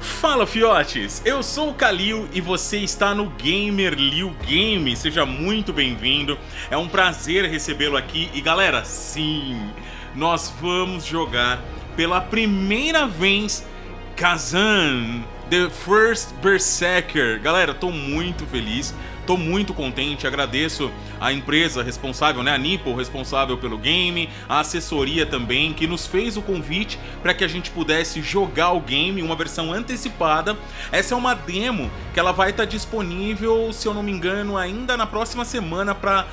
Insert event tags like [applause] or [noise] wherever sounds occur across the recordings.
Fala fiotes, eu sou o Kalil e você está no Gamer Liu Game, seja muito bem-vindo, é um prazer recebê-lo aqui. E galera, sim, nós vamos jogar pela primeira vez Kazan, The First Berserker, galera, tô muito feliz, Tô muito contente, agradeço a empresa responsável, né, a Nipple responsável pelo game, a assessoria também que nos fez o convite para que a gente pudesse jogar o game, uma versão antecipada. Essa é uma demo que ela vai estar tá disponível, se eu não me engano, ainda na próxima semana para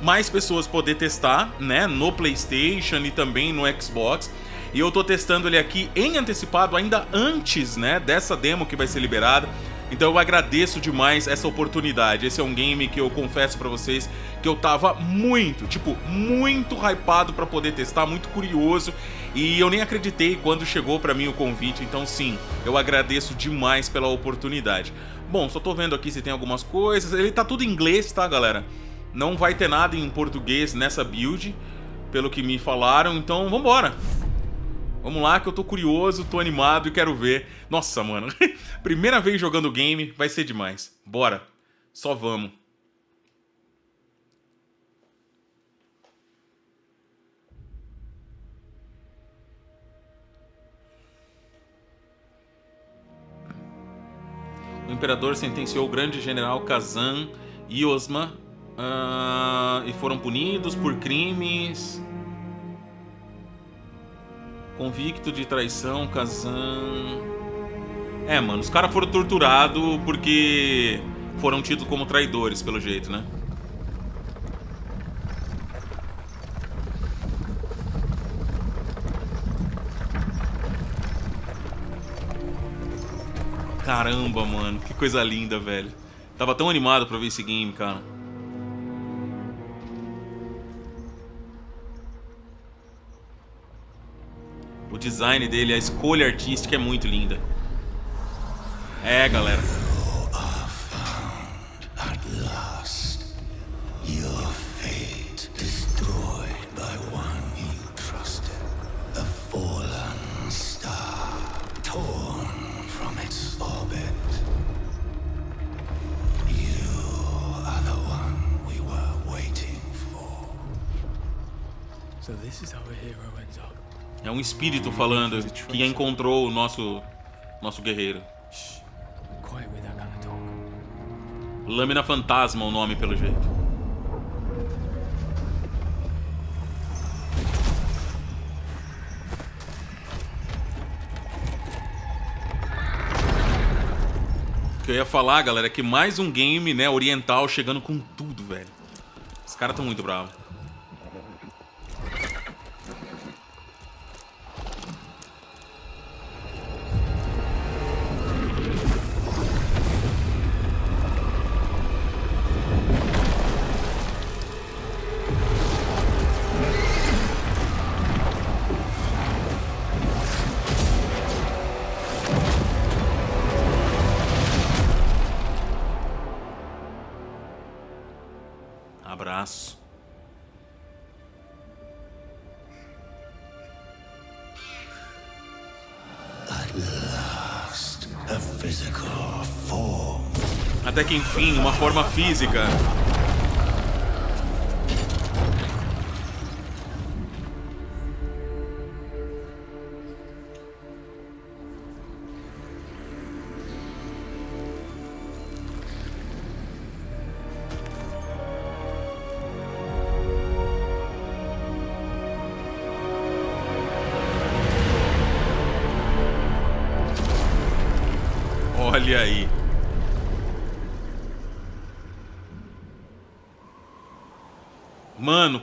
mais pessoas poder testar, né, no PlayStation e também no Xbox. E eu tô testando ele aqui em antecipado ainda antes, né, dessa demo que vai ser liberada. Então eu agradeço demais essa oportunidade. Esse é um game que eu confesso para vocês que eu tava muito, tipo, muito hypado para poder testar, muito curioso, e eu nem acreditei quando chegou para mim o convite. Então sim, eu agradeço demais pela oportunidade. Bom, só tô vendo aqui se tem algumas coisas. Ele tá tudo em inglês, tá, galera? Não vai ter nada em português nessa build, pelo que me falaram. Então, vambora. Vamos lá que eu tô curioso, tô animado e quero ver. Nossa, mano. [laughs] Primeira vez jogando game, vai ser demais. Bora. Só vamos. O imperador sentenciou o grande general Kazan e Osma uh, e foram punidos por crimes Convicto de traição, Kazan. É, mano, os caras foram torturados porque foram tidos como traidores, pelo jeito, né? Caramba, mano, que coisa linda, velho. Tava tão animado pra ver esse game, cara. O design dele, a escolha artística é muito linda. É, galera. So this is how a hero ends up. É um espírito falando que encontrou o nosso nosso guerreiro. Lâmina Fantasma o nome pelo jeito. O que eu ia falar, galera, é que mais um game, né, oriental chegando com tudo, velho. Os caras estão muito bravos. Abraço. Até que enfim, uma forma física.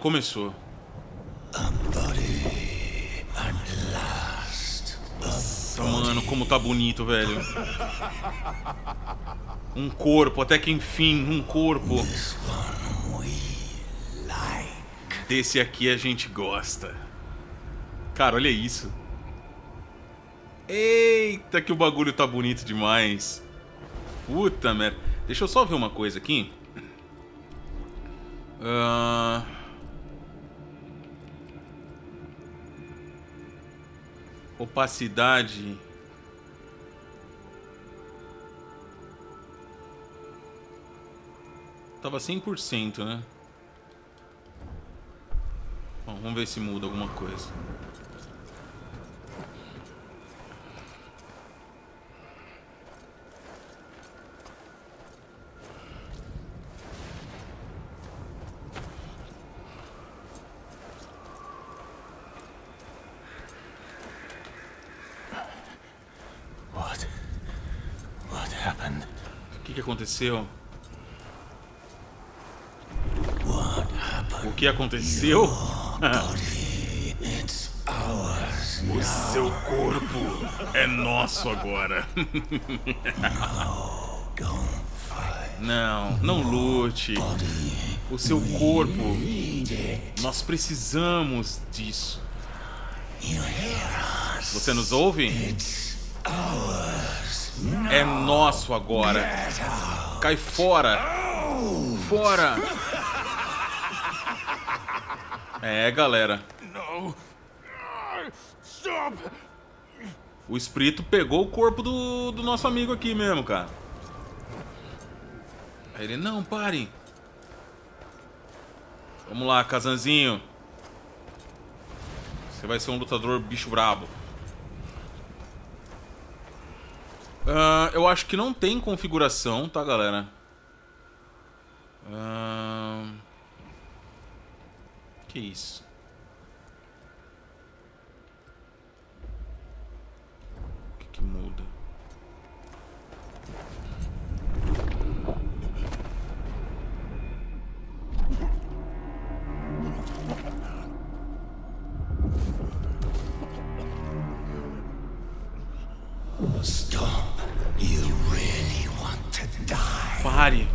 Começou. Nossa, mano, como tá bonito, velho. Um corpo, até que enfim, um corpo. Desse aqui a gente gosta. Cara, olha isso. Eita, que o bagulho tá bonito demais. Puta merda. Deixa eu só ver uma coisa aqui. Uh... opacidade. Tava 100%, né? Bom, vamos ver se muda alguma coisa. Aconteceu? O que aconteceu? o seu corpo é nosso agora. Não, não lute. O seu corpo. Nós precisamos disso. Você nos ouve? É nosso agora. Cai fora. Fora. É, galera. O espírito pegou o corpo do, do nosso amigo aqui mesmo, cara. Ele, não, pare. Vamos lá, Kazanzinho. Você vai ser um lutador bicho brabo. Ah, eu acho que não tem configuração, tá, galera? Ah, Que isso? O que, que muda?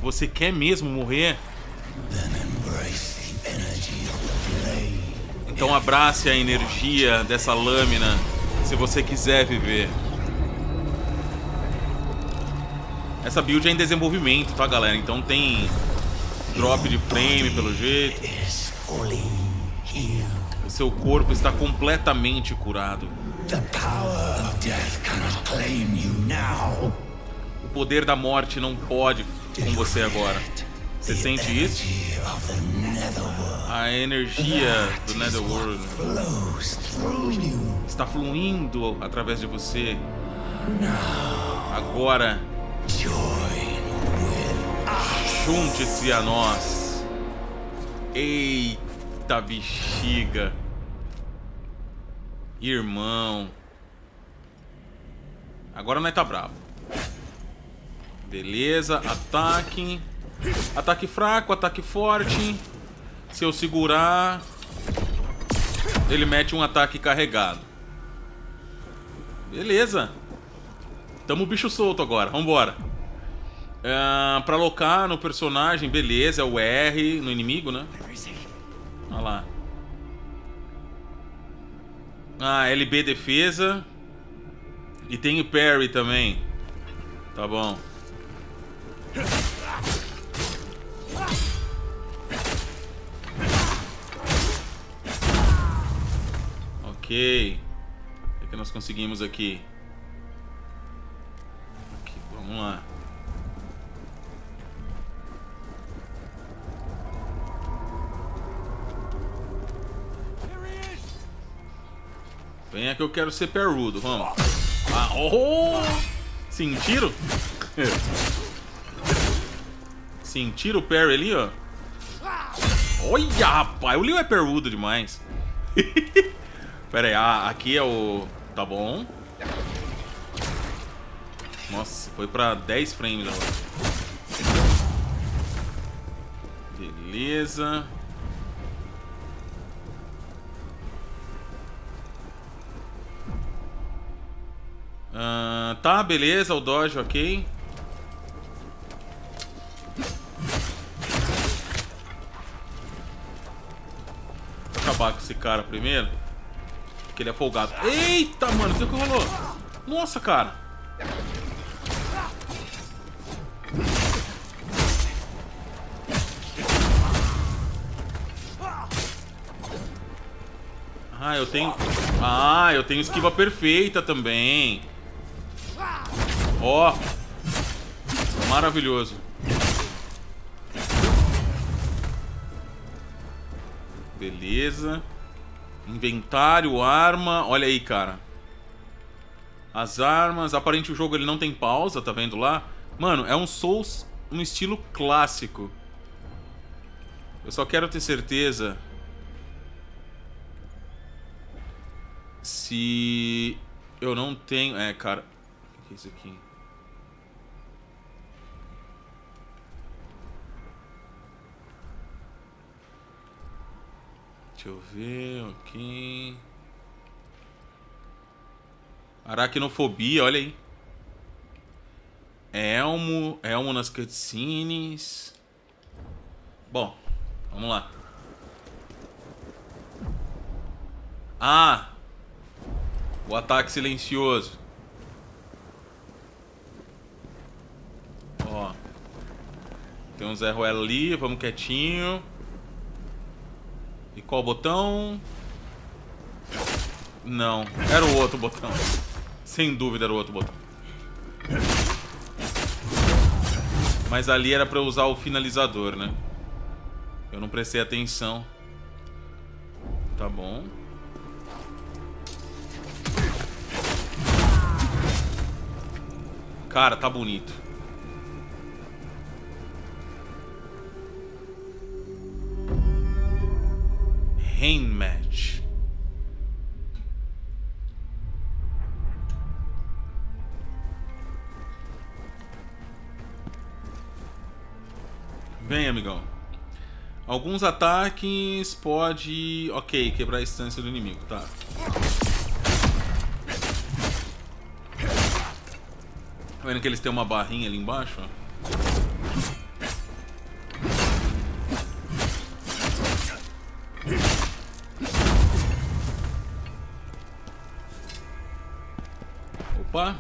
Você quer mesmo morrer? Então abrace a energia dessa lâmina se você quiser viver. Essa build é em desenvolvimento, tá, galera? Então tem drop de frame pelo jeito. O seu corpo está completamente curado. O poder da morte não pode com você agora. Você sente isso? A energia do Netherworld flows through you. está fluindo através de você. Agora, junte-se a nós. Eita bexiga. Irmão. Agora nós tá bravo. Beleza, ataque. Ataque fraco, ataque forte. Se eu segurar, ele mete um ataque carregado. Beleza. Tamo bicho solto agora, vambora. É, pra alocar no personagem, beleza, é o R no inimigo, né? Olha lá. Ah, LB defesa. E tem o parry também. Tá bom. Ok. O que, que nós conseguimos aqui? aqui? Vamos lá. Venha que eu quero ser perrudo, vamos. Ah, oh! Sentiram? Sentiram o parry ali, ó? Olha, rapaz, o Leo é perrudo demais. [laughs] Pera aí, ah, aqui é o... Tá bom. Nossa, foi pra 10 frames agora. Beleza. Ah, tá, beleza, o dodge, ok. Vou acabar com esse cara primeiro. Porque ele é folgado. Eita, mano, o que, rolou? Nossa, cara. Ah, eu tenho... Ah, eu tenho esquiva perfeita também. Ó. Maravilhoso. Beleza. Inventário, arma. Olha aí, cara. As armas. Aparente o jogo ele não tem pausa, tá vendo lá? Mano, é um Souls no estilo clássico. Eu só quero ter certeza se eu não tenho... É, cara... O que é isso aqui? Deixa eu ver aqui. Aracnofobia, olha aí. Elmo, Elmo nas cutscenes. Bom, vamos lá. Ah! O ataque silencioso. Ó. Tem um Zé ali, vamos quietinho. E qual botão? Não, era o outro botão. Sem dúvida era o outro botão. Mas ali era pra eu usar o finalizador, né? Eu não prestei atenção. Tá bom. Cara, tá bonito. Rain Match. Vem, amigão. Alguns ataques pode... Ok, quebrar a distância do inimigo, tá. Tá vendo que eles têm uma barrinha ali embaixo? Opa,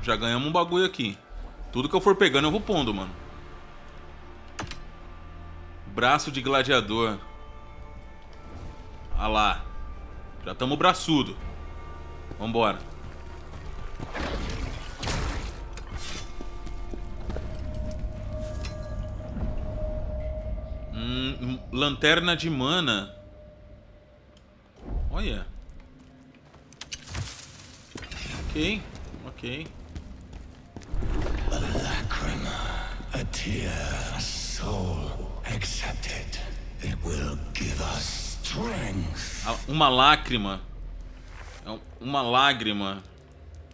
já ganhamos um bagulho aqui. Tudo que eu for pegando eu vou pondo, mano. Braço de gladiador. Ah lá. Já estamos braçudo. Vambora. Hum, lanterna de mana. Olha. Ok, ok. A soul. Accept it. It will give us strength. Uma lágrima. É uma lágrima.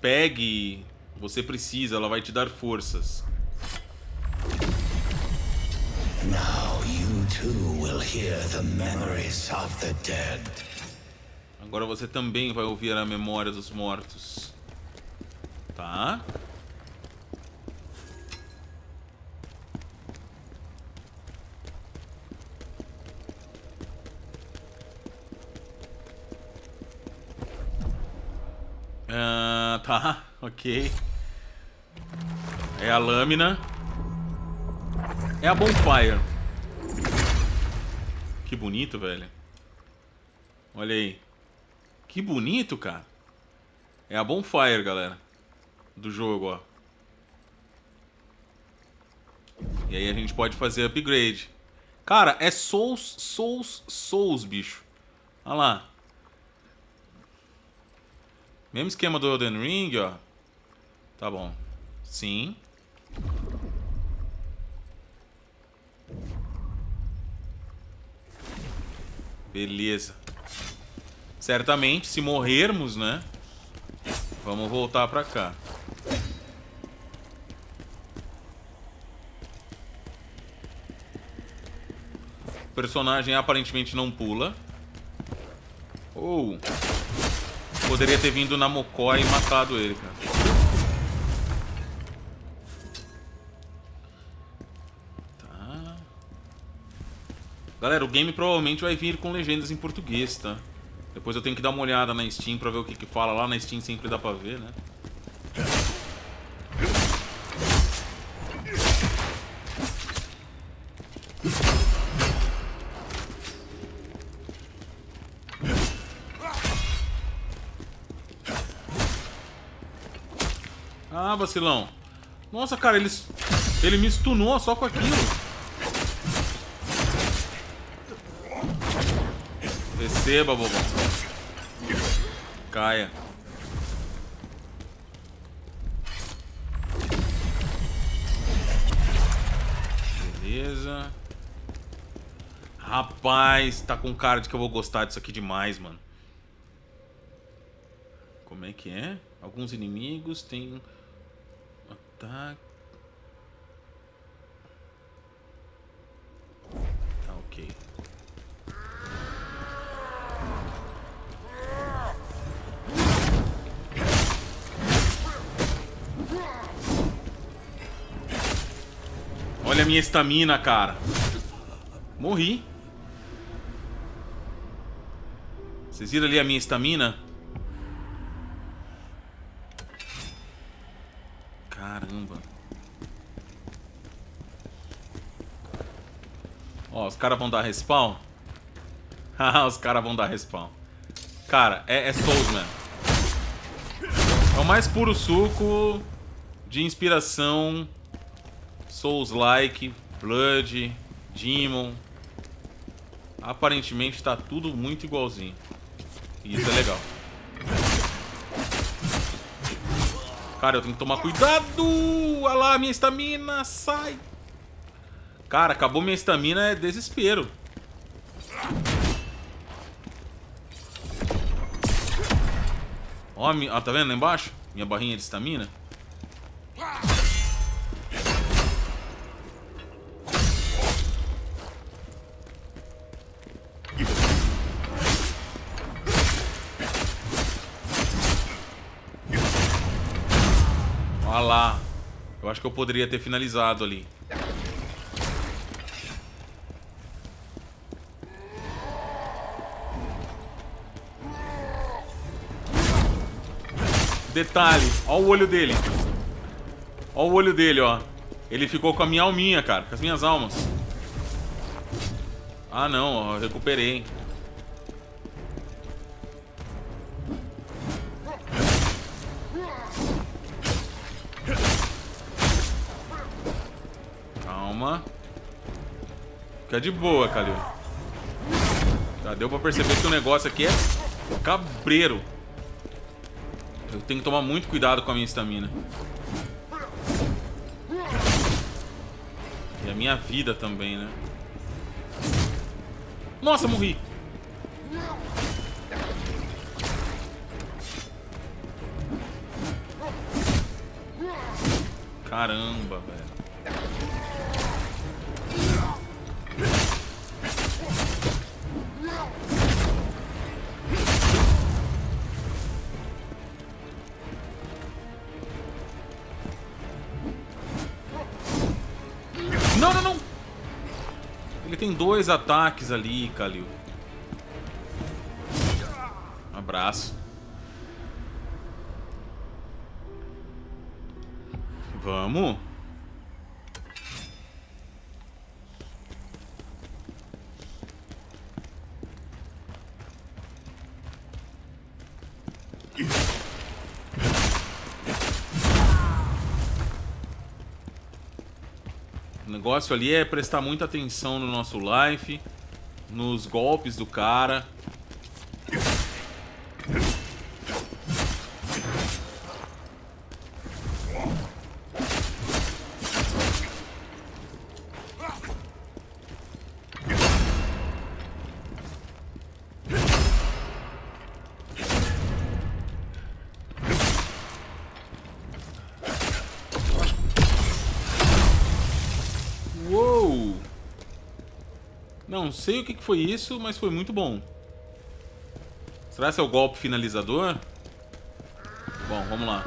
Pegue. Você precisa, ela vai te dar forças. Now you too will hear the memories of the dead. Agora você também vai ouvir a memória dos mortos. Tá? Ah, tá, [laughs] ok. É a lâmina. É a bonfire. Que bonito, velho. Olha aí. Que bonito, cara. É a bonfire, galera. Do jogo, ó. E aí a gente pode fazer upgrade. Cara, é Souls, Souls, Souls, bicho. Olha lá. Mesmo esquema do Elden Ring, ó. Tá bom. Sim. Beleza. Certamente, se morrermos, né? Vamos voltar pra cá. O personagem aparentemente não pula. Ou... Oh. Poderia ter vindo na Mocó e matado ele, cara. Tá. Galera, o game provavelmente vai vir com legendas em português, tá? Depois eu tenho que dar uma olhada na Steam pra ver o que que fala. Lá na Steam sempre dá pra ver, né? Vacilão. Nossa, cara, ele, ele me stunou só com aquilo. Receba, bobão. Caia. Beleza. Rapaz, tá com cara de que eu vou gostar disso aqui demais, mano. Como é que é? Alguns inimigos têm ataque. Tá ok. Olha a minha estamina, cara. Morri. Vocês viram ali a minha estamina? Caramba. Ó, os caras vão dar respawn? Haha, [laughs] os caras vão dar respawn. Cara, é, é Souls, mano. É o mais puro suco de inspiração Souls-like, Blood, Demon. Aparentemente tá tudo muito igualzinho. E isso é legal. Cara, eu tenho que tomar cuidado! Olha lá, minha estamina, sai! Cara, acabou minha estamina, é desespero. Ó, ó, tá vendo lá embaixo? Minha barrinha de estamina. Olha lá. Eu acho que eu poderia ter finalizado ali. Detalhe, ó o olho dele. Ó o olho dele, ó. Ele ficou com a minha alminha, cara. Com as minhas almas. Ah, não, ó. Recuperei. Calma. Fica de boa, Calil. Já deu pra perceber que o negócio aqui é cabreiro. Eu tenho que tomar muito cuidado com a minha estamina. E a minha vida também, né? Nossa, morri! Caramba, velho. Tem dois ataques ali, Kalil. Abraço. Vamos. Negócio ali é prestar muita atenção no nosso life, nos golpes do cara. Sei o que que foi isso, mas foi muito bom. Será que é o golpe finalizador? Bom, vamos lá.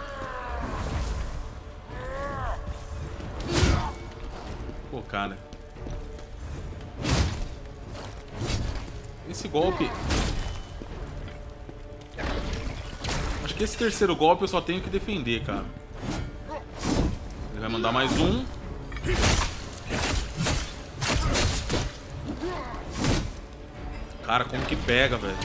Pô, cara. Esse golpe... Acho que esse terceiro golpe eu só tenho que defender, cara. Ele vai mandar mais um. Cara, como que pega, velho?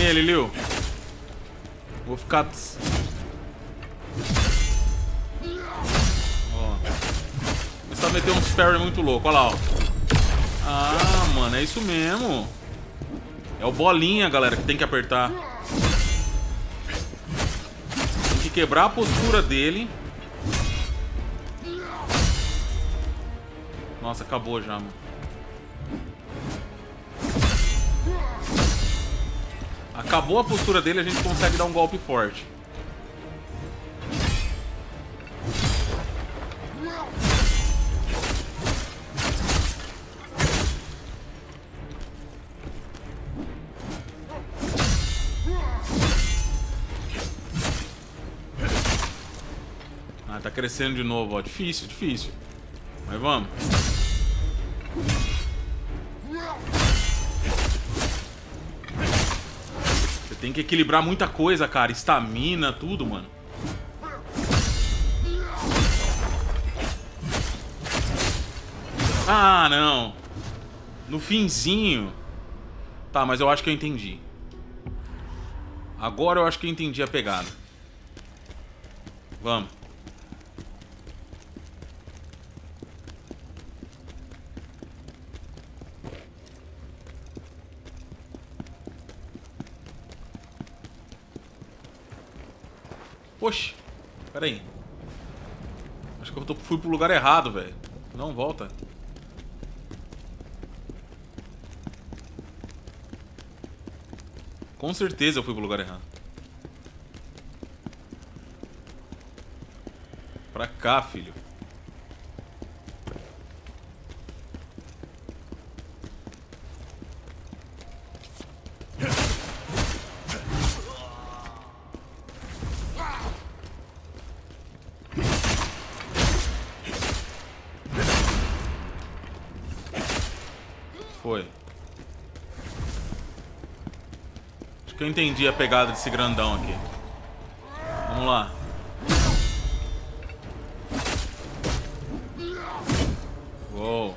nele, Liu. Vou ficar... Ó. Começar a meter uns parry muito louco, olha lá, ó. Ah, mano, é isso mesmo. É o bolinha, galera, que tem que apertar. Tem que quebrar a postura dele. Nossa, acabou já, mano. Acabou a postura dele, a gente consegue dar um golpe forte. Crescendo de novo, ó. Difícil, difícil. Mas vamos. Você tem que equilibrar muita coisa, cara. Estamina, tudo, mano. Ah, não. No finzinho. Tá, mas eu acho que eu entendi. Agora eu acho que eu entendi a pegada. Vamos. Oxi. Pera aí. Acho que eu tô, fui pro lugar errado, velho. Não, volta. Com certeza eu fui pro lugar errado. Pra cá, filho. Entendi a pegada desse grandão aqui. Vamos lá. Uou.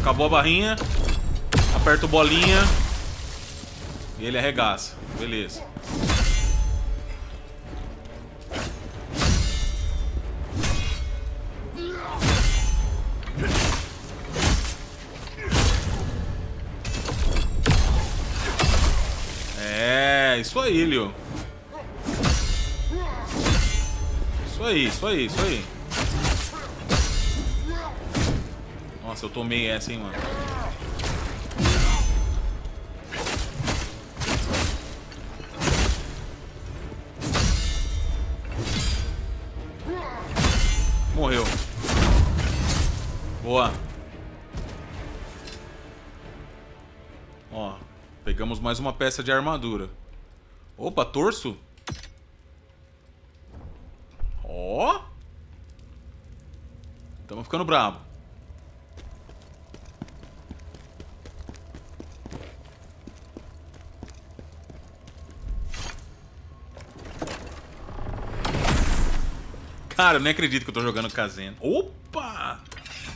Acabou a barrinha. Aperta o bolinha. E ele arregaça. Beleza. Isso aí, Leo. Isso aí, isso aí, isso aí. Nossa, eu tomei essa, hein, mano. Morreu. Boa. Ó, pegamos mais uma peça de armadura. Opa, torso? Ó. Tamo ficando brabo. Cara, eu nem acredito que eu tô jogando Kazena. Opa!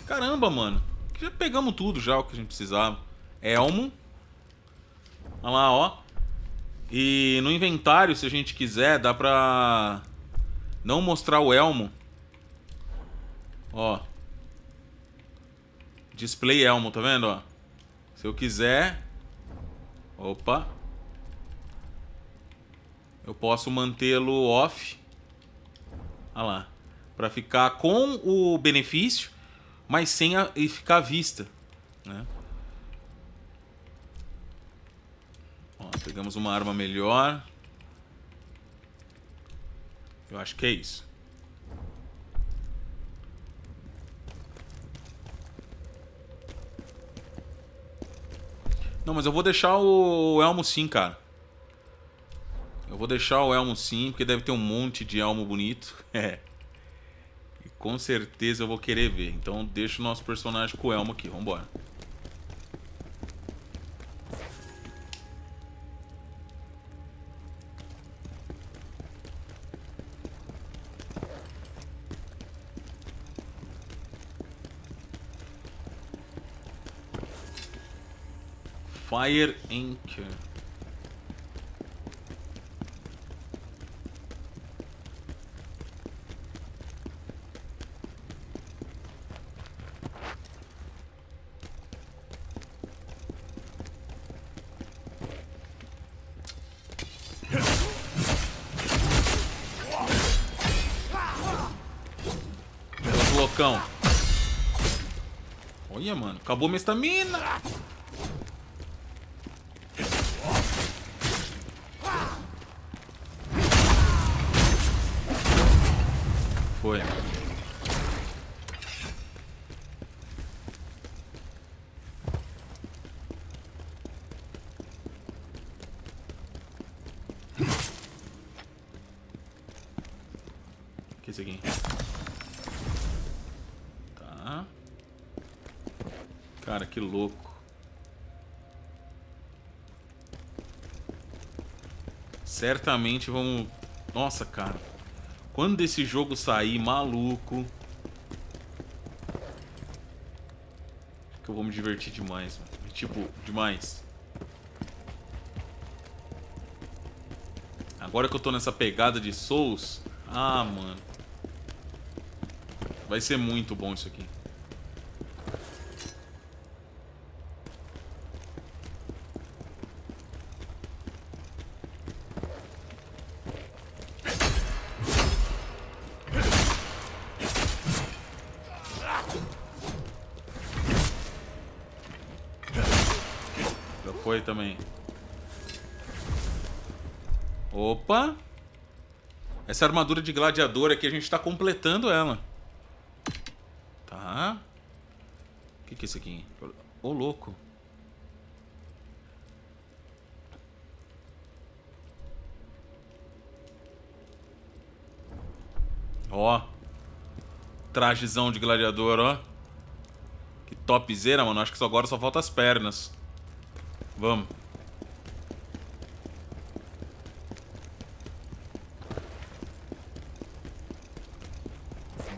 Caramba, mano. Já pegamos tudo já, o que a gente precisava. Elmo. Olha lá, ó. E no inventário, se a gente quiser, dá pra não mostrar o elmo. Ó. Display elmo, tá vendo, ó? Se eu quiser... Opa. Eu posso mantê-lo off. Olha lá. Pra ficar com o benefício, mas sem a, e ficar à vista. Né? Ó, pegamos uma arma melhor. Eu acho que é isso. Não, mas eu vou deixar o elmo sim, cara. Eu vou deixar o elmo sim, porque deve ter um monte de elmo bonito. [laughs] É. E com certeza eu vou querer ver. Então deixa o nosso personagem com o elmo aqui. Vambora. Fire loucão. Olha, mano. Acabou minha estamina. Foi. O que é isso aqui? Tá. Cara, que louco. Certamente vamos... Nossa, cara. Quando esse jogo sair, maluco... Que eu vou me divertir demais, mano. Tipo, demais. Agora que eu tô nessa pegada de Souls... Ah, mano. Vai ser muito bom isso aqui. Essa armadura de gladiador aqui, a gente tá completando ela. Tá. O que, que é isso aqui? Ô, louco. Ó. Trajezão de gladiador, ó. Que topzera, mano. Acho que só agora só falta as pernas. Vamos.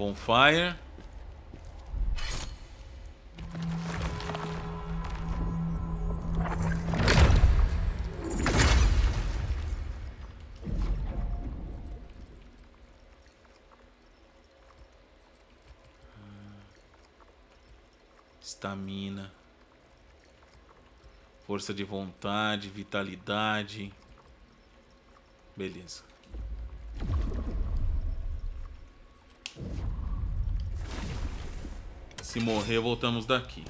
Bonfire. Estamina. Força de vontade, vitalidade. Beleza. Se morrer, voltamos daqui.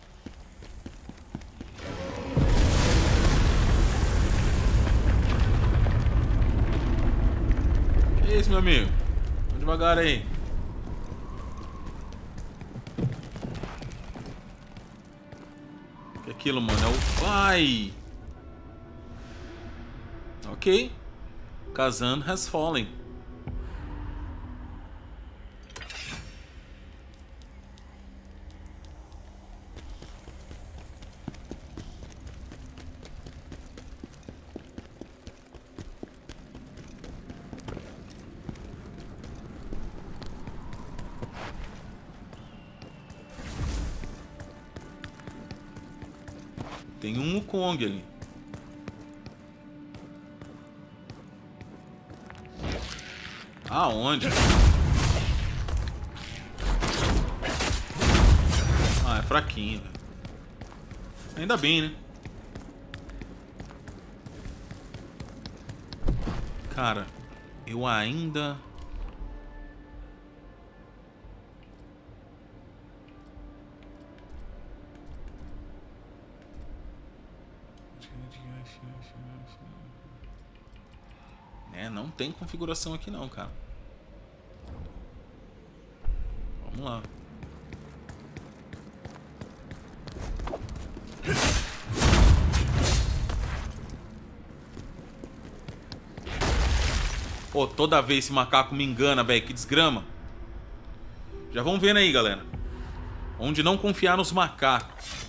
Que isso, meu amigo? Vamos devagar aí. Que aquilo, mano? É o... Ai! Ok. Kazan has fallen. Tem um Wukong ali. Aonde? Ah, é fraquinho. Ainda bem, né? Cara, eu ainda... tem configuração aqui não, cara. Vamos lá. Pô, toda vez esse macaco me engana, velho. Que desgrama. Já vão vendo aí, galera. Onde não confiar nos macacos.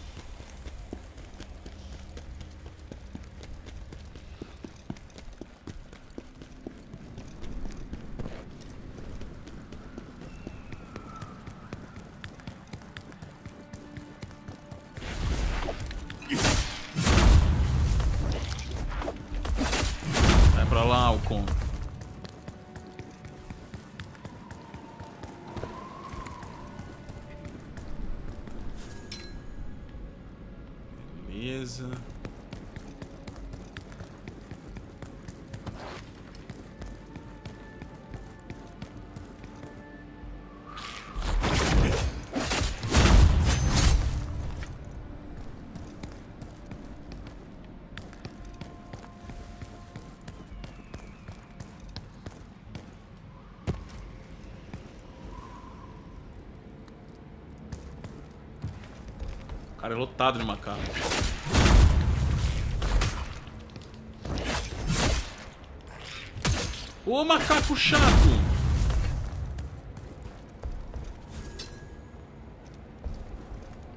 O cara lotado de macaco. Ô macaco chato!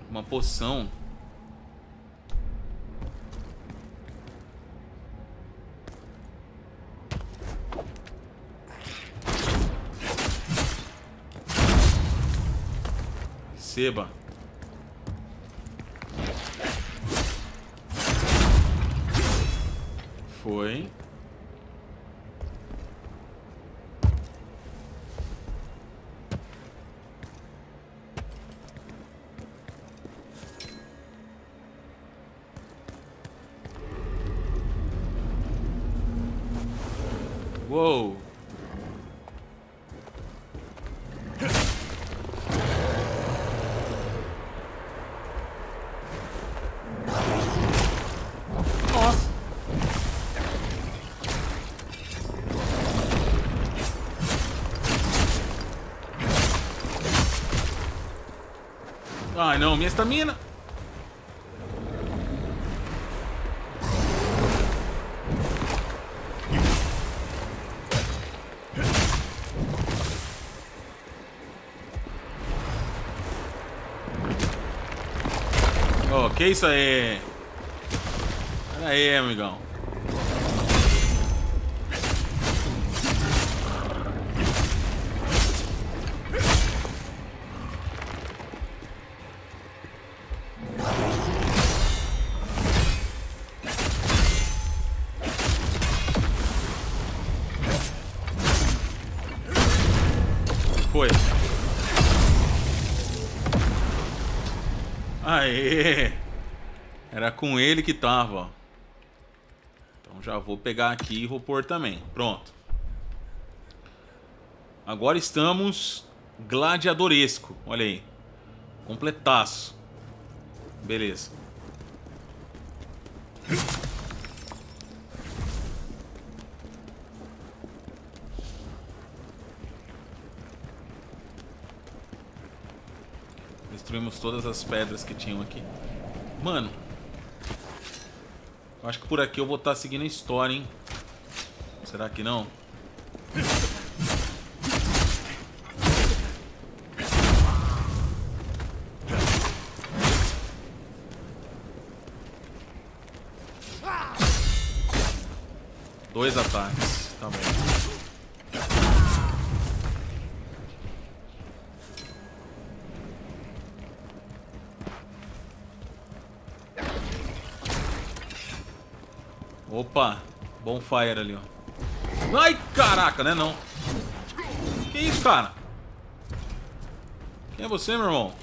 Uma poção. Receba. Ai não, minha estamina. Oh, que isso aí? Pera aí, amigão. Com ele que tava. Então já vou pegar aqui e vou pôr também. Pronto. Agora estamos gladiadoresco. Olha aí. Completaço. Beleza. Destruímos todas as pedras que tinham aqui. Mano. Acho que por aqui eu vou estar seguindo a história, hein? Será que não? Dois ataques. Bonfire ali, ó. Ai, caraca, né não? Que isso, cara? Quem é você, meu irmão?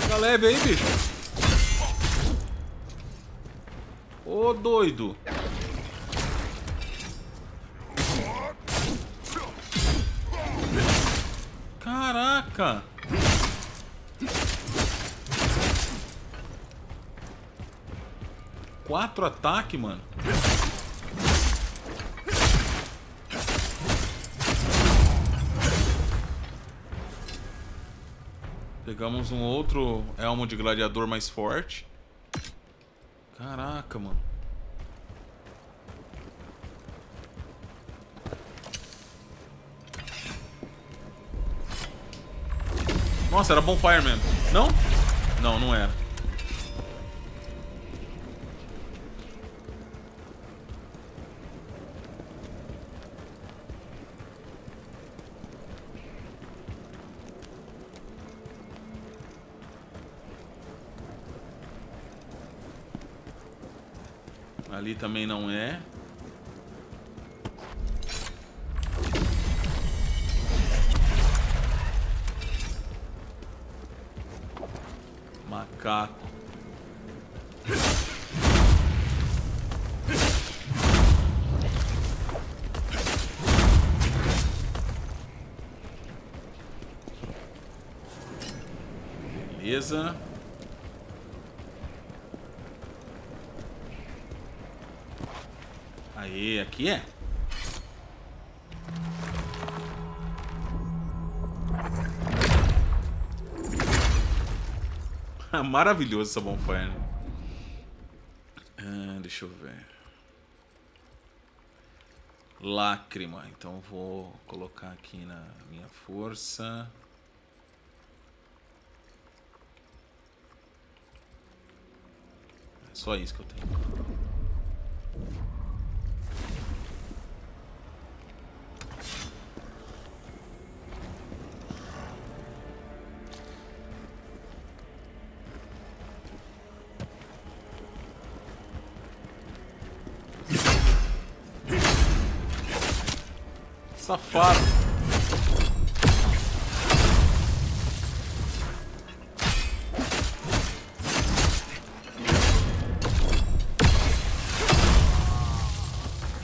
Pega leve aí, bicho. Ô, doido. Caraca. Quatro ataques, mano. Pegamos um outro elmo de gladiador mais forte. Caraca, mano. Nossa, era Bonfire mesmo. Não? Não, não era. Também não é. Maravilhoso essa bonfire. Ah, deixa eu ver. Lágrima. Então vou colocar aqui na minha força. É só isso que eu tenho. Safado.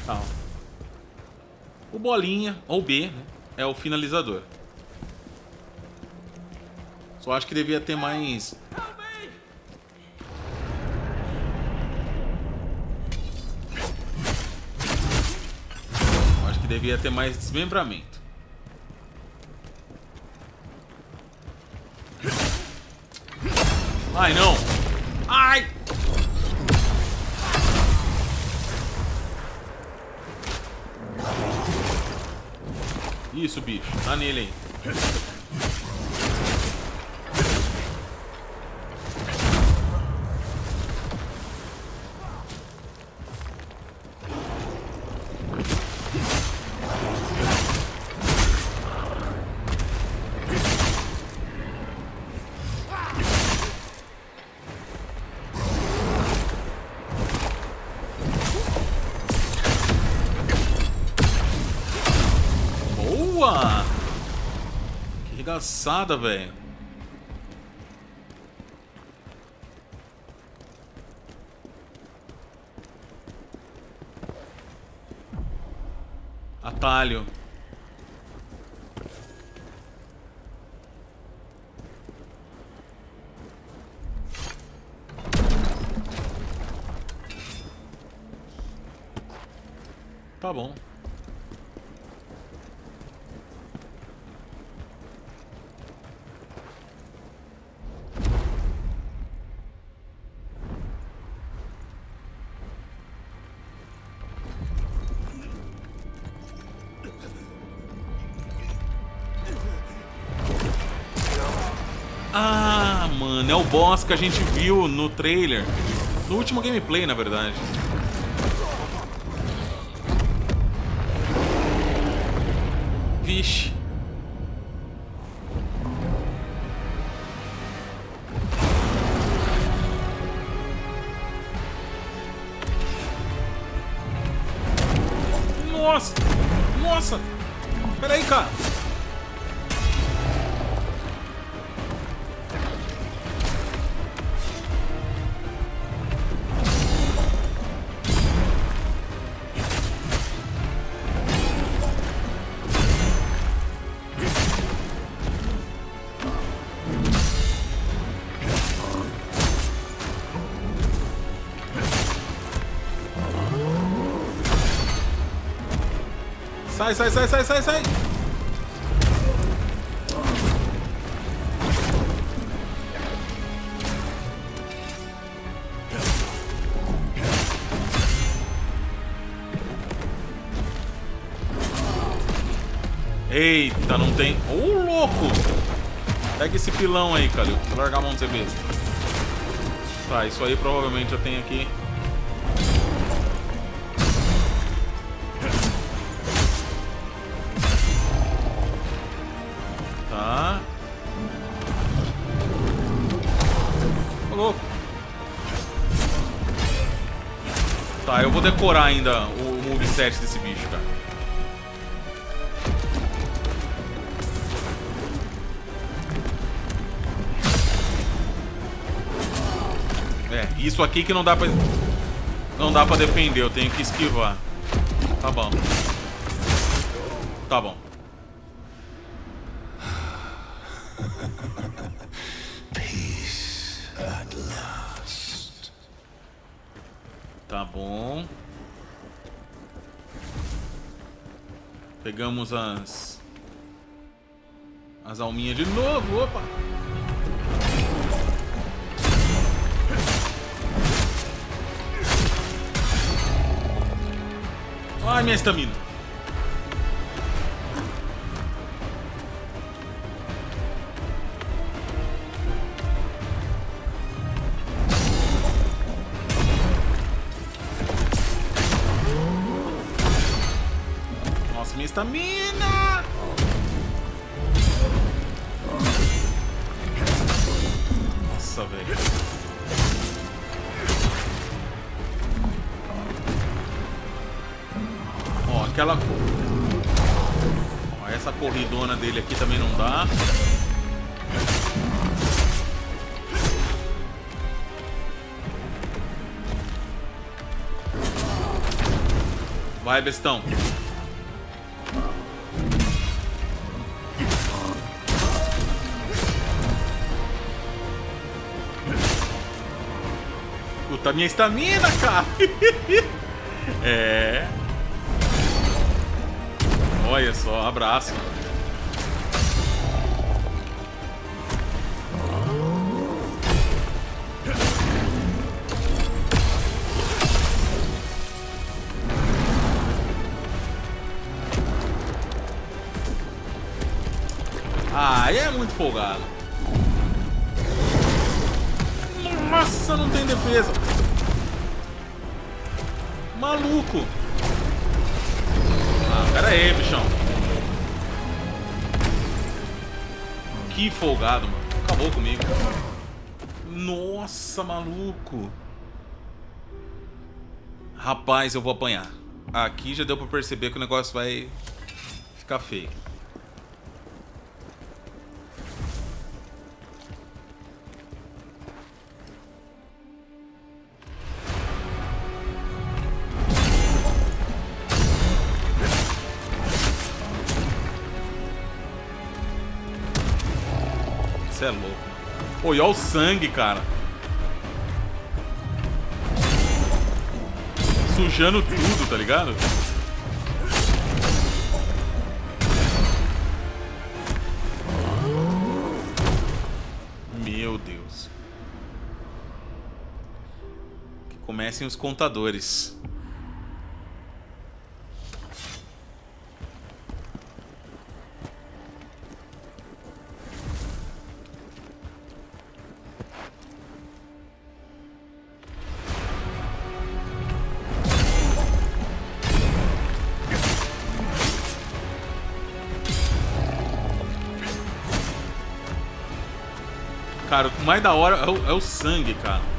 Tá. O bolinha, ou B, né, é o finalizador. Só acho que devia ter mais devia ter mais desmembramento. Ai, não! Ai! Isso, bicho. Tá nele aí. Engraçada, velho. Boss que a gente viu no trailer. No último gameplay, na verdade. Vixe. Sai, sai, sai, sai, sai, sai. Eita, não tem... Ô, oh, louco! Pega esse pilão aí, Calil. Vou largar a mão de ser besta. Tá, isso aí provavelmente eu tenho aqui. Decorar ainda o moveset desse bicho, cara. É, isso aqui que não dá pra... Não dá pra defender, eu tenho que esquivar. Tá bom. Tá bom. Pegamos as... As alminhas de novo, opa! Ai, minha estamina. Vai, bestão. Puta, minha estamina, cara. [laughs] é. Olha só, abraço. Folgado. Nossa, não tem defesa. Maluco. Ah, pera aí, bichão. Que folgado, mano. Acabou comigo. Nossa, maluco. Rapaz, eu vou apanhar. Aqui já deu pra perceber que o negócio vai ficar feio. É louco. Pô, e olha o sangue, cara. Sujando tudo, tá ligado? Meu Deus. Que comecem os contadores. Mais da hora é o, é o sangue, cara.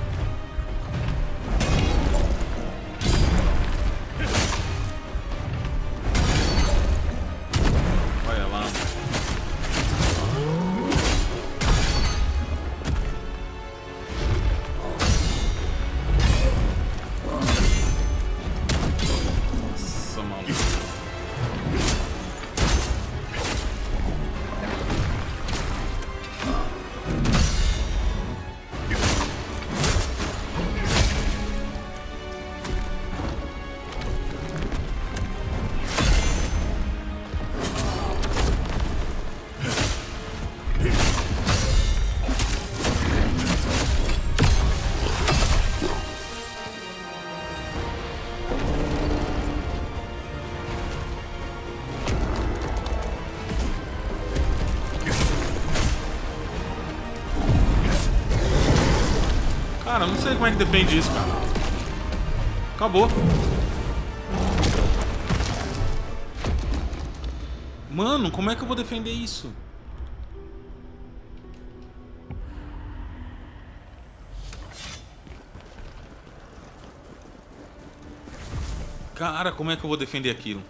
Sei como é que defende isso, cara. Acabou. Mano, como é que eu vou defender isso? Cara, como é que eu vou defender aquilo?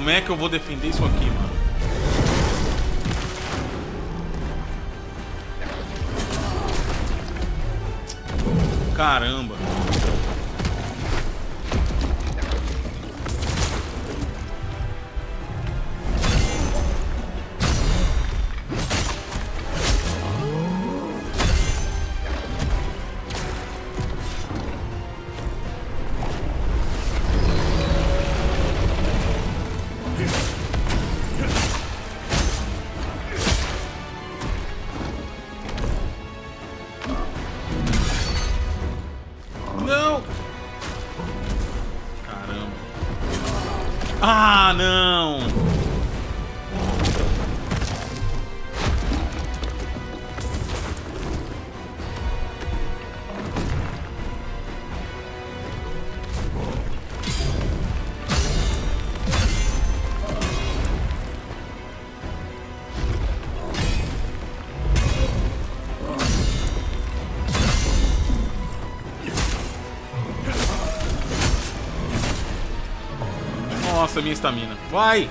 Como é que eu vou defender isso aqui, mano? Caramba. Minha estamina. Vai!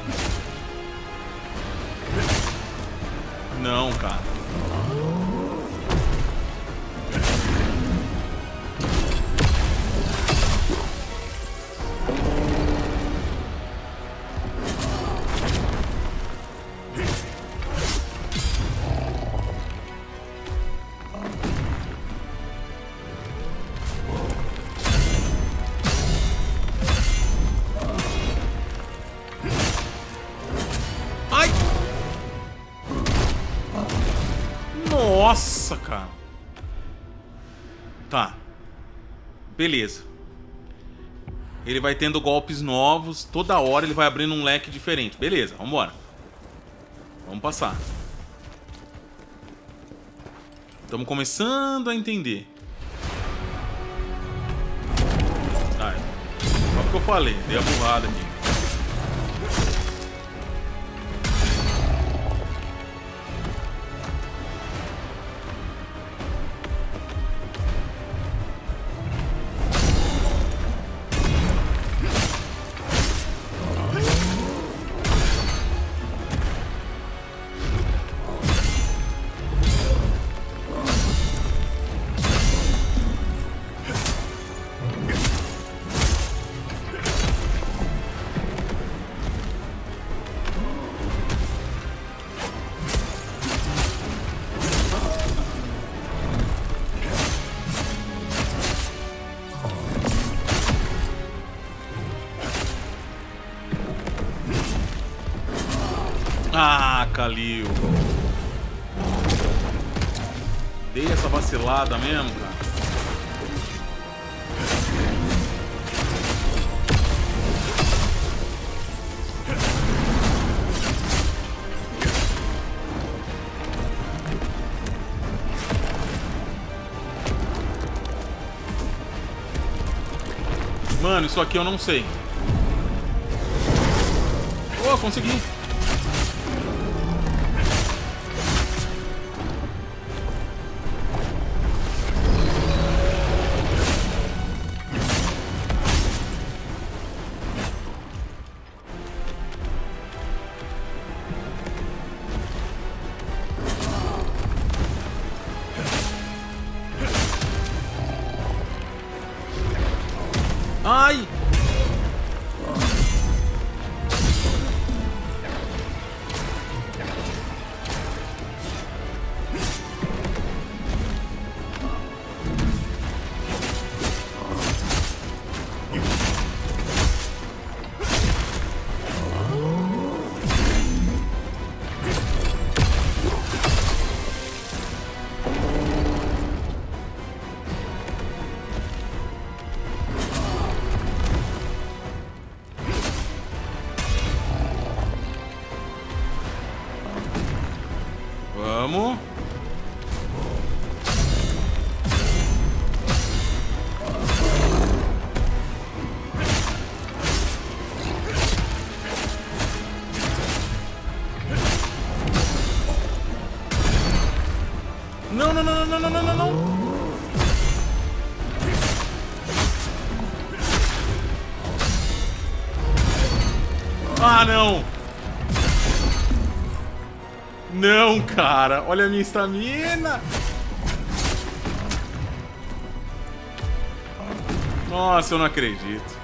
Beleza. Ele vai tendo golpes novos. Toda hora ele vai abrindo um leque diferente. Beleza, vambora. Vamos passar. Estamos começando a entender. Ai. Só porque eu falei. Dei a burrada aqui. Vacilada mesmo, cara. Mano, isso aqui eu não sei. Oh, consegui. Não, não, não, não, não, não, não. Ah, não! Não, cara! Olha a minha estamina! Nossa, eu não acredito.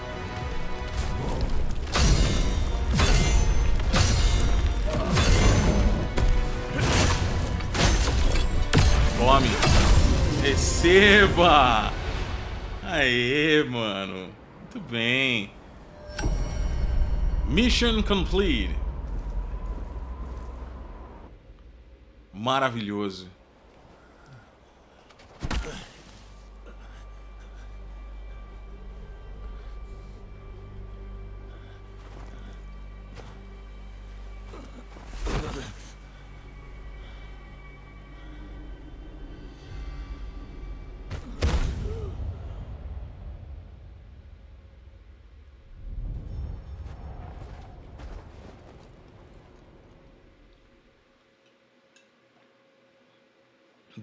Receba! Aê, mano! Muito bem. Mission complete. Maravilhoso.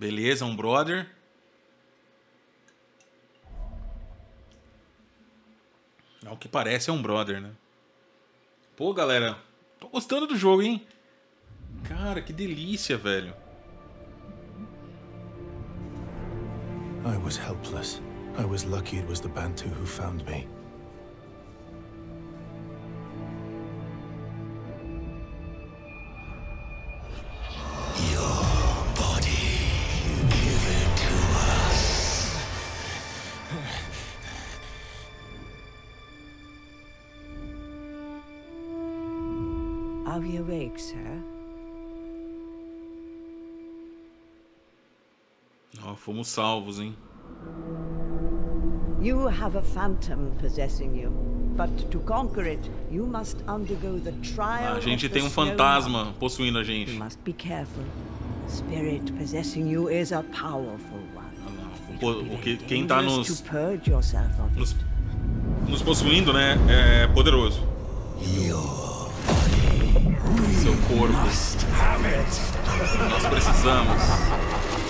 Beleza, um brother. Ao que parece é um brother, né? Pô, galera, tô gostando do jogo, hein? Cara, que delícia, velho. I was helpless. I was lucky it was the Bantu found me. Fomos salvos, hein? You have a phantom possessing you. But to conquer it, you must undergo the trial A gente tem um fantasma possuindo a You gente. must be careful. The spirit possessing you is a powerful one. Não. O o que- quem tá nos- to purge yourself of Nos, it. nos possuindo, né? É poderoso. Seu corpo. Nós precisamos.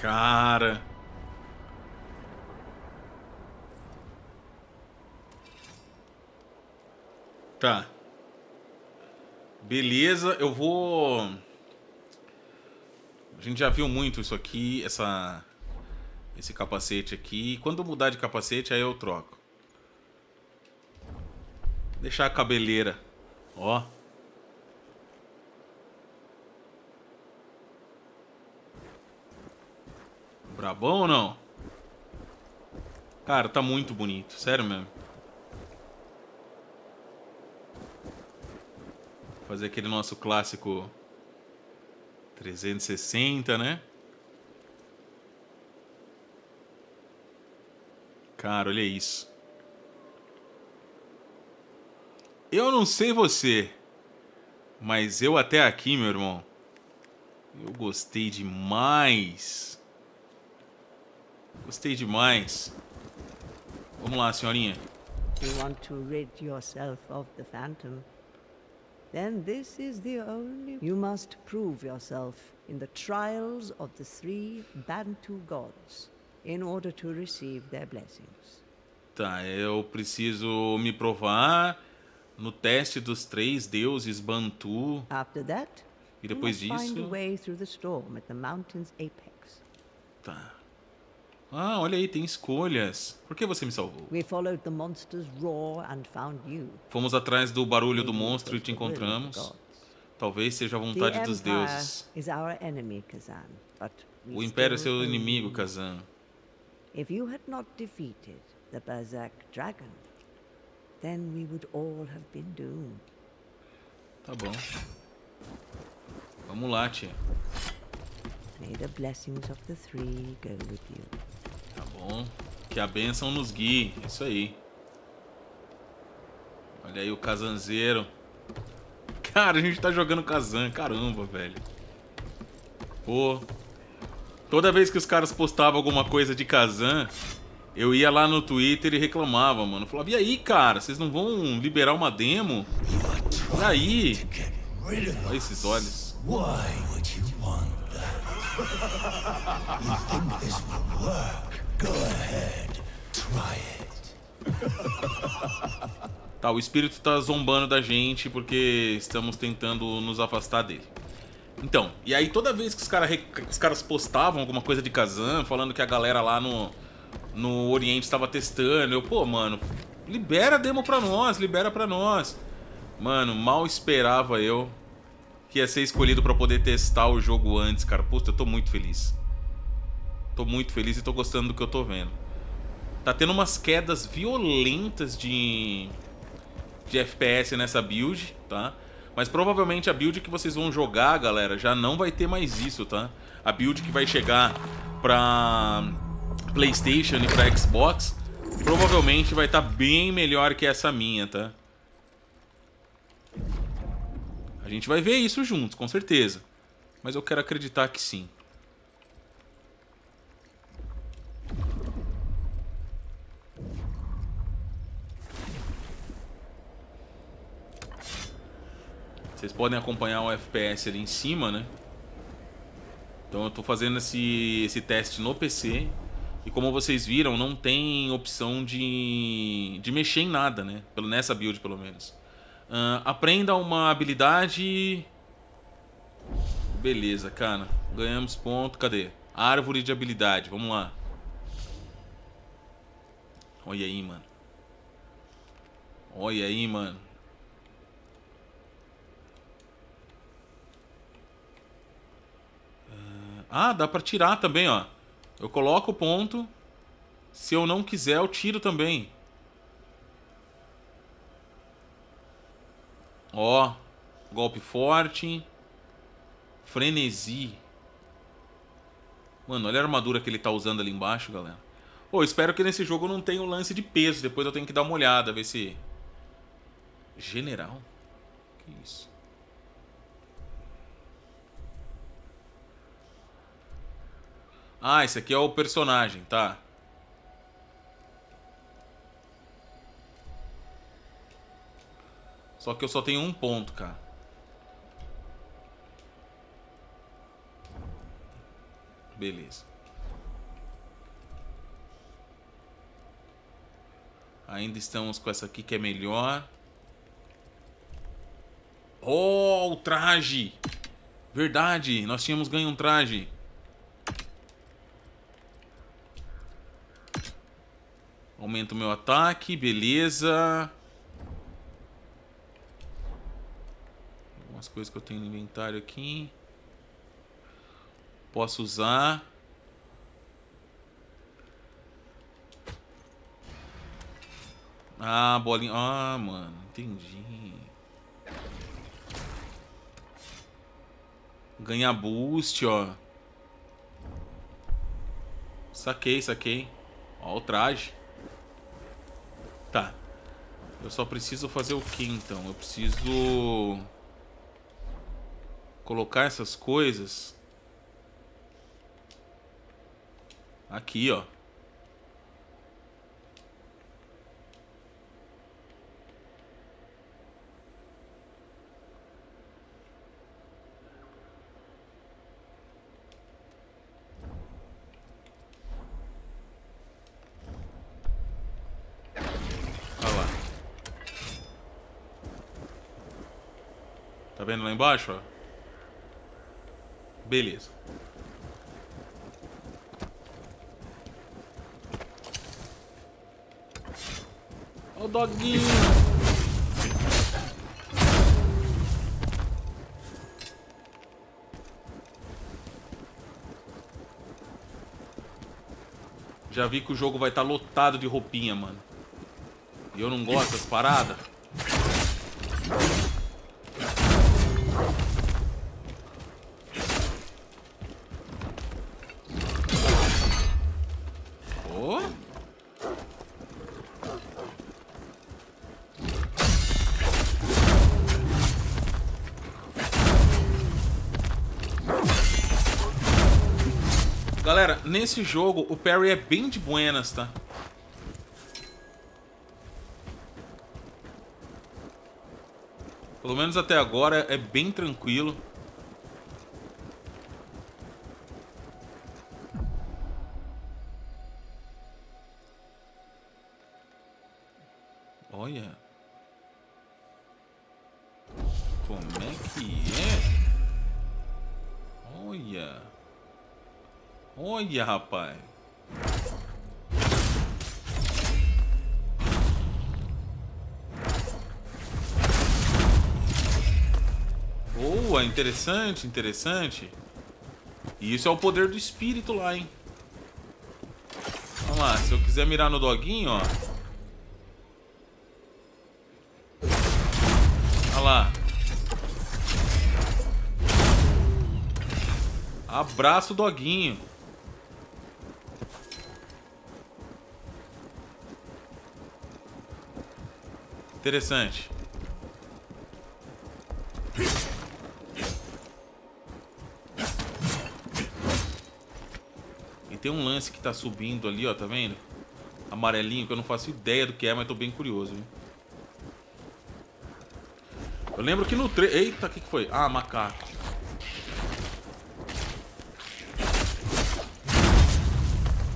Cara. Tá. Beleza, eu vou. A gente já viu muito isso aqui, essa esse capacete aqui. Quando eu mudar de capacete, aí eu troco. Deixar a cabeleira. Ó. Brabão ou não? Cara, tá muito bonito. Sério mesmo. Fazer aquele nosso clássico 360, né? Cara, olha isso. Eu não sei você, mas eu até aqui, meu irmão, eu gostei demais. Gostei demais. Vamos lá, senhorinha. You want to rid yourself of the phantom? Then this is the only. You must prove yourself in the trials of the three Bantu gods in order to receive their blessings. Tá, eu preciso me provar no teste dos três deuses Bantu. After that, E depois must find a disso- way through the storm at the mountain's apex. Tá. Ah, olha aí, tem escolhas. Por que você me salvou? We followed the monster's roar and found you. Fomos atrás do barulho do monstro e te encontramos. Talvez seja a vontade dos deuses. O Império é seu inimigo. Kazan. If you had not defeated the Berserk dragon, then we would all have been doomed. Tá bom. Vamos lá, tia. May the blessings of the three go with you. Bom, que a bênção nos guie. Isso aí. Olha aí o Kazanzeiro. Cara, a gente tá jogando Kazan. Caramba, velho. Pô. Toda vez que os caras postavam alguma coisa de Kazan, eu ia lá no Twitter e reclamava, mano. Eu falava, e aí, cara, vocês não vão liberar uma demo? E aí? Olha esses olhos. Why would you want that? You think this will work? [laughs] Tá, o espírito tá zombando da gente porque estamos tentando nos afastar dele. Então, e aí toda vez que os, cara, os caras postavam alguma coisa de Kazan, falando que a galera lá no, no Oriente estava testando, eu, pô, mano, libera a demo pra nós, libera pra nós. Mano, mal esperava eu que ia ser escolhido pra poder testar o jogo antes, cara. Puta, eu tô muito feliz. Tô muito feliz e tô gostando do que eu tô vendo. Tá tendo umas quedas violentas de de FPS nessa build, tá? Mas provavelmente a build que vocês vão jogar, galera, já não vai ter mais isso, tá? A build que vai chegar pra Playstation e pra Xbox provavelmente vai estar tá bem melhor que essa minha, tá? A gente vai ver isso juntos, com certeza. Mas eu quero acreditar que sim. Vocês podem acompanhar o FPS ali em cima, né? Então eu tô fazendo esse, esse teste no PC. E como vocês viram, não tem opção de, de mexer em nada, né? Nessa build, pelo menos. Uh, aprenda uma habilidade... Beleza, cara. Ganhamos ponto. Cadê? Árvore de habilidade. Vamos lá. Olha aí, mano. Olha aí, mano. Ah, dá pra tirar também, ó. Eu coloco o ponto. Se eu não quiser, eu tiro também. Ó. Golpe forte. Frenesi. Mano, olha a armadura que ele tá usando ali embaixo, galera. Pô, espero que nesse jogo não tenha o um lance de peso. Depois eu tenho que dar uma olhada, ver se... General? Que isso? Ah, esse aqui é o personagem, tá. Só que eu só tenho um ponto, cara. Beleza. Ainda estamos com essa aqui que é melhor. Oh, o traje! Verdade, nós tínhamos ganho um traje. Aumento meu ataque, beleza. Algumas coisas que eu tenho no inventário aqui. Posso usar. Ah, bolinha. Ah, mano, entendi. Ganha boost, ó. Saquei, saquei. Ó o traje. Tá. Eu só preciso fazer o que então? Eu preciso colocar essas coisas aqui, ó. Vendo lá embaixo? Ó? Beleza. Ó o doguinho. Já vi que o jogo vai estar tá lotado de roupinha, mano. E eu não gosto das paradas. Nesse jogo o parry é bem de buenas, tá? Pelo menos até agora é bem tranquilo. Olha, rapaz. Boa, interessante, interessante. E isso é o poder do espírito lá, hein? Vamos lá, se eu quiser mirar no doguinho, ó. Olha lá. Abraço, doguinho. Interessante. E tem um lance que tá subindo ali, ó, tá vendo? Amarelinho, que eu não faço ideia do que é, mas tô bem curioso, viu? Eu lembro que no tre... Eita, o que, que foi? Ah, macaco.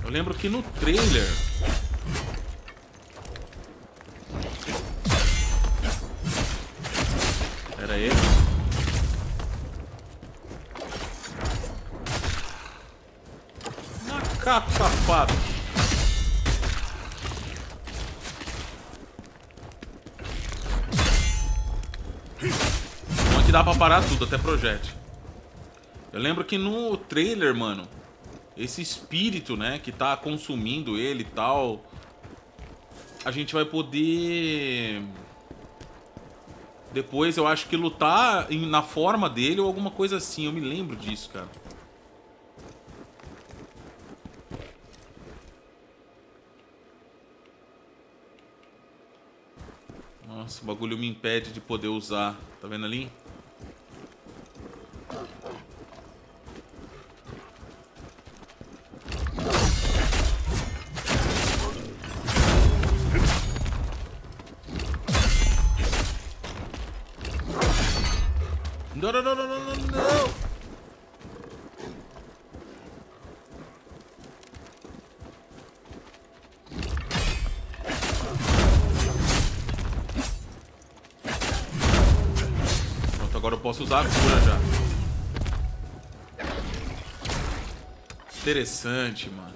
Eu lembro que no trailer... Parar tudo, até projétil. Eu lembro que no trailer, mano, esse espírito, né, que tá consumindo ele e tal, a gente vai poder depois eu acho que lutar na forma dele ou alguma coisa assim, eu me lembro disso, cara. Nossa, o bagulho me impede de poder usar. Tá vendo ali? Não, não, não, não, não, não, não. Pronto, agora eu posso usar a cura já. Interessante, mano.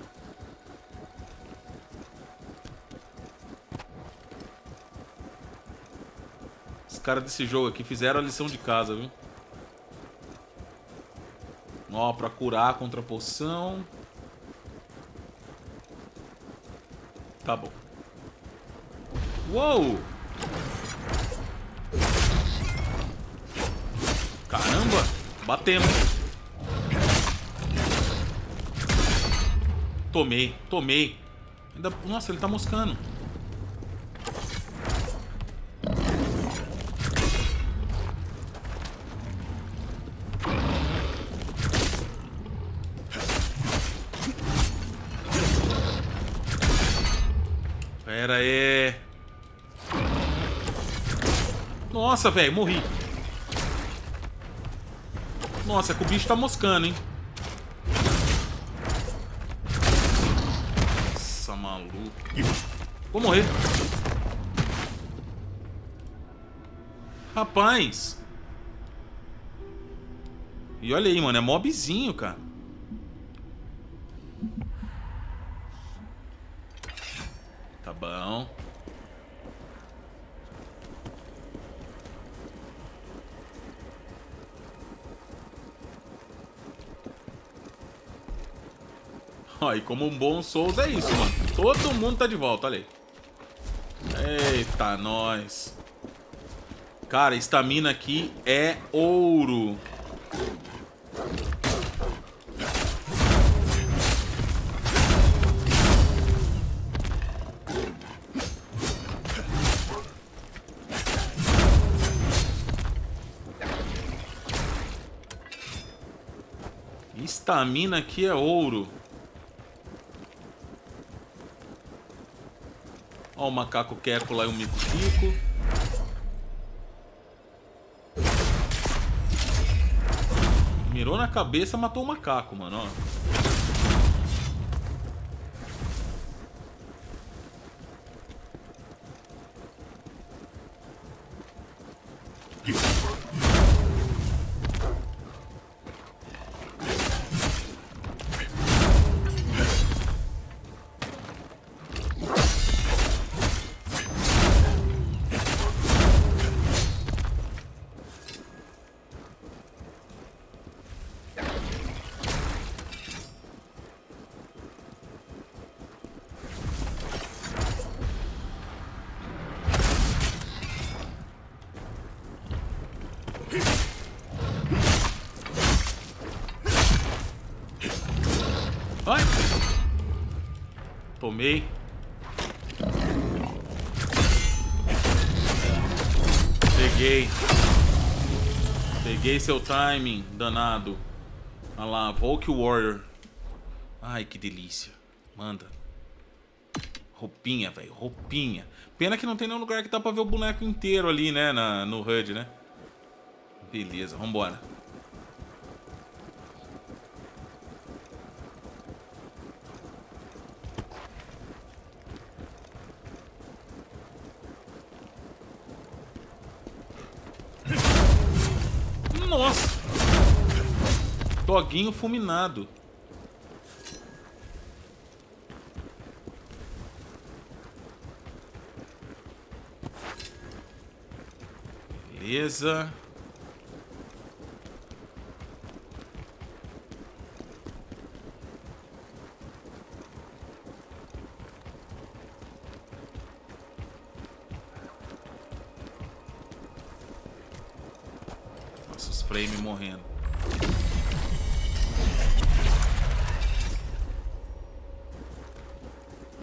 Os caras desse jogo aqui fizeram a lição de casa, viu? Ó, pra curar contra a poção. Tá bom. Uou! Caramba! Batemos. Tomei, tomei. Ainda... Nossa, ele tá moscando. Pera aí. Nossa, velho, morri. Nossa, é que o bicho tá moscando, hein? Vou morrer. Rapaz. E olha aí, mano, é mobzinho, cara. Tá bom. Ó, e como um bom Souls é isso, mano. Todo mundo tá de volta, olha aí. Eita, nós. Cara, estamina aqui é ouro. Estamina aqui é ouro. O macaco queco lá e o mico-pico. Mirou na cabeça, matou o macaco, mano, ó. Tomei. Peguei. Peguei seu timing, danado. Olha lá, Volk Warrior. Ai, que delícia. Manda. Roupinha, velho. Roupinha. Pena que não tem nenhum lugar que dá pra ver o boneco inteiro ali, né? Na, no HUD, né? Beleza, vambora. Nossa! Doguinho fulminado. Beleza. Nossa, os frames morrendo.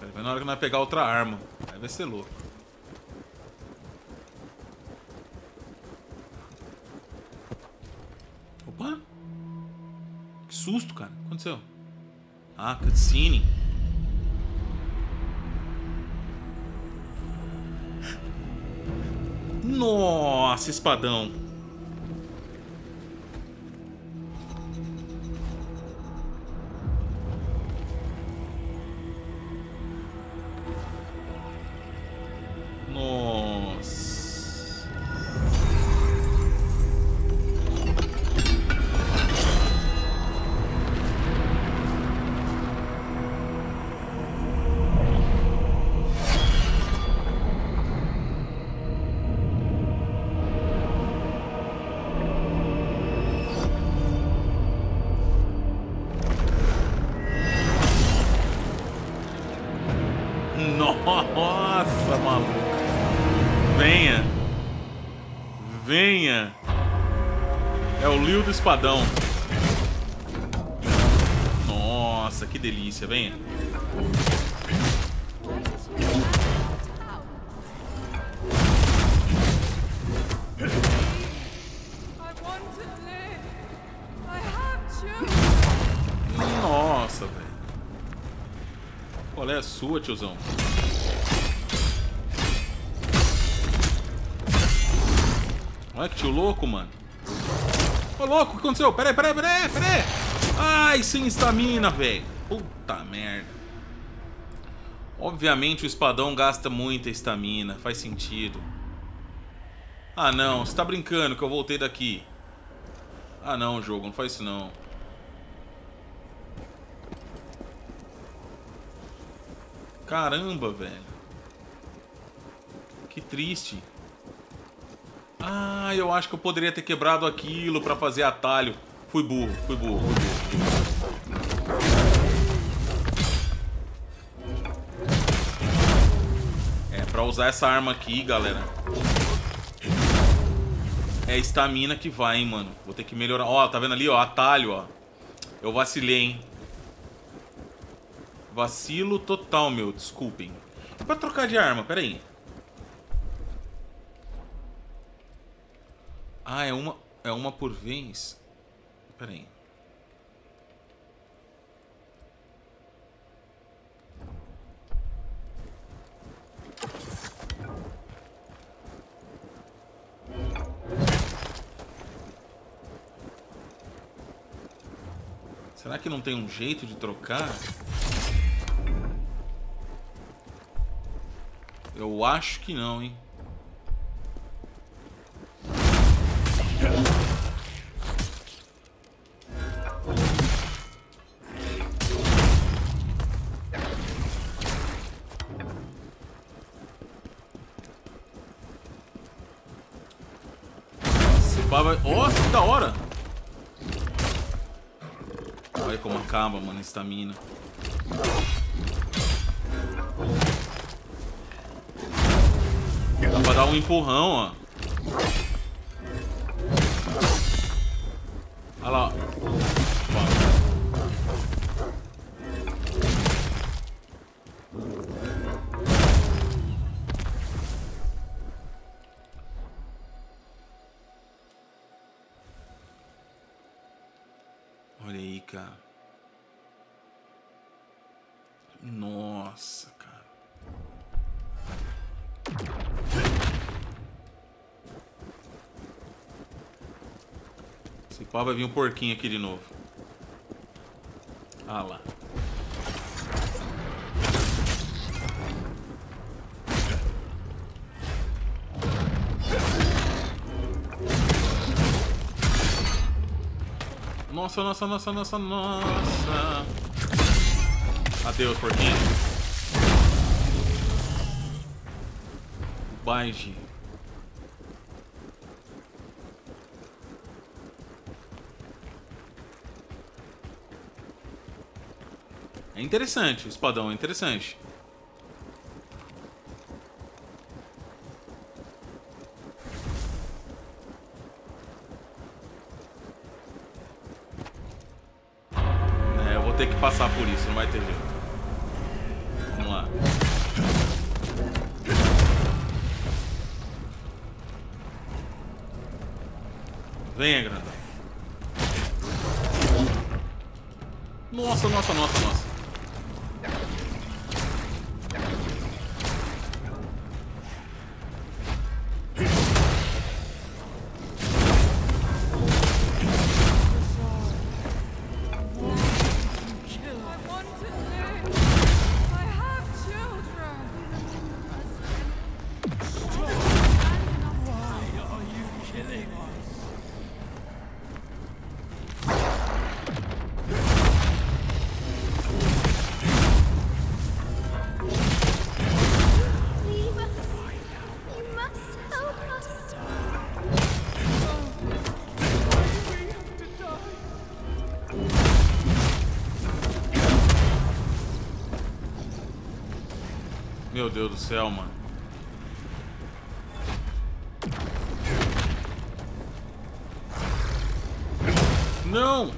Pera, vai na hora que nós pegar outra arma. Aí vai ser louco. Opa! Que susto, cara. O que aconteceu? Ah, cutscene. Nossa, espadão. Aconteceu? Pera aí, pera aí, pera aí, pera aí. Ai, sem estamina, velho. Puta merda. Obviamente o espadão gasta muita estamina, faz sentido. Ah não, você tá brincando que eu voltei daqui. Ah não, jogo, não faz isso não. Caramba, velho. Que triste. Eu acho que eu poderia ter quebrado aquilo pra fazer atalho. Fui burro, fui burro. É, pra usar essa arma aqui, galera. É estamina que vai, hein, mano. Vou ter que melhorar. Ó, tá vendo ali, ó? Atalho, ó. Eu vacilei, hein. Vacilo total, meu. Desculpem. É pra trocar de arma, pera aí. Ah, é uma, é uma por vez? Pera aí. Será que não tem um jeito de trocar? Eu acho que não, hein? Vai... Nossa, que da hora! Olha como acaba, mano, a estamina. Dá pra dar um empurrão, ó. Pau vai vir um porquinho aqui de novo. Ah lá. Nossa, nossa, nossa, nossa, nossa. Adeus, porquinho. Baiji. Interessante, o espadão é interessante. É, eu vou ter que passar por isso, não vai ter jeito. Deus do céu, mano. Não!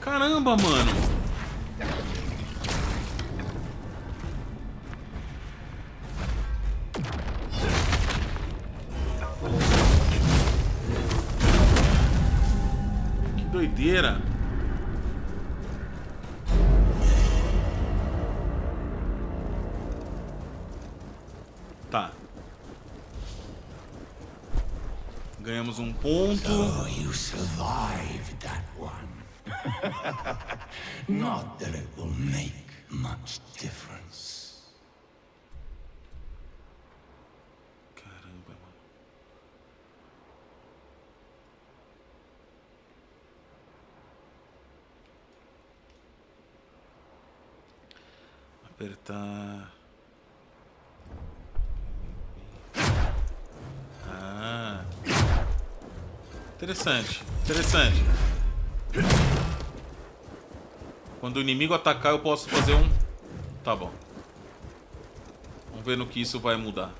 Caramba, mano! Doideira! Tá. Ganhamos um ponto. [laughs] Not that it will make much difference. Caramba, mano. Apertar. Ah. Interessante, interessante. Quando o inimigo atacar, eu posso fazer um. Tá bom. Vamos ver no que isso vai mudar.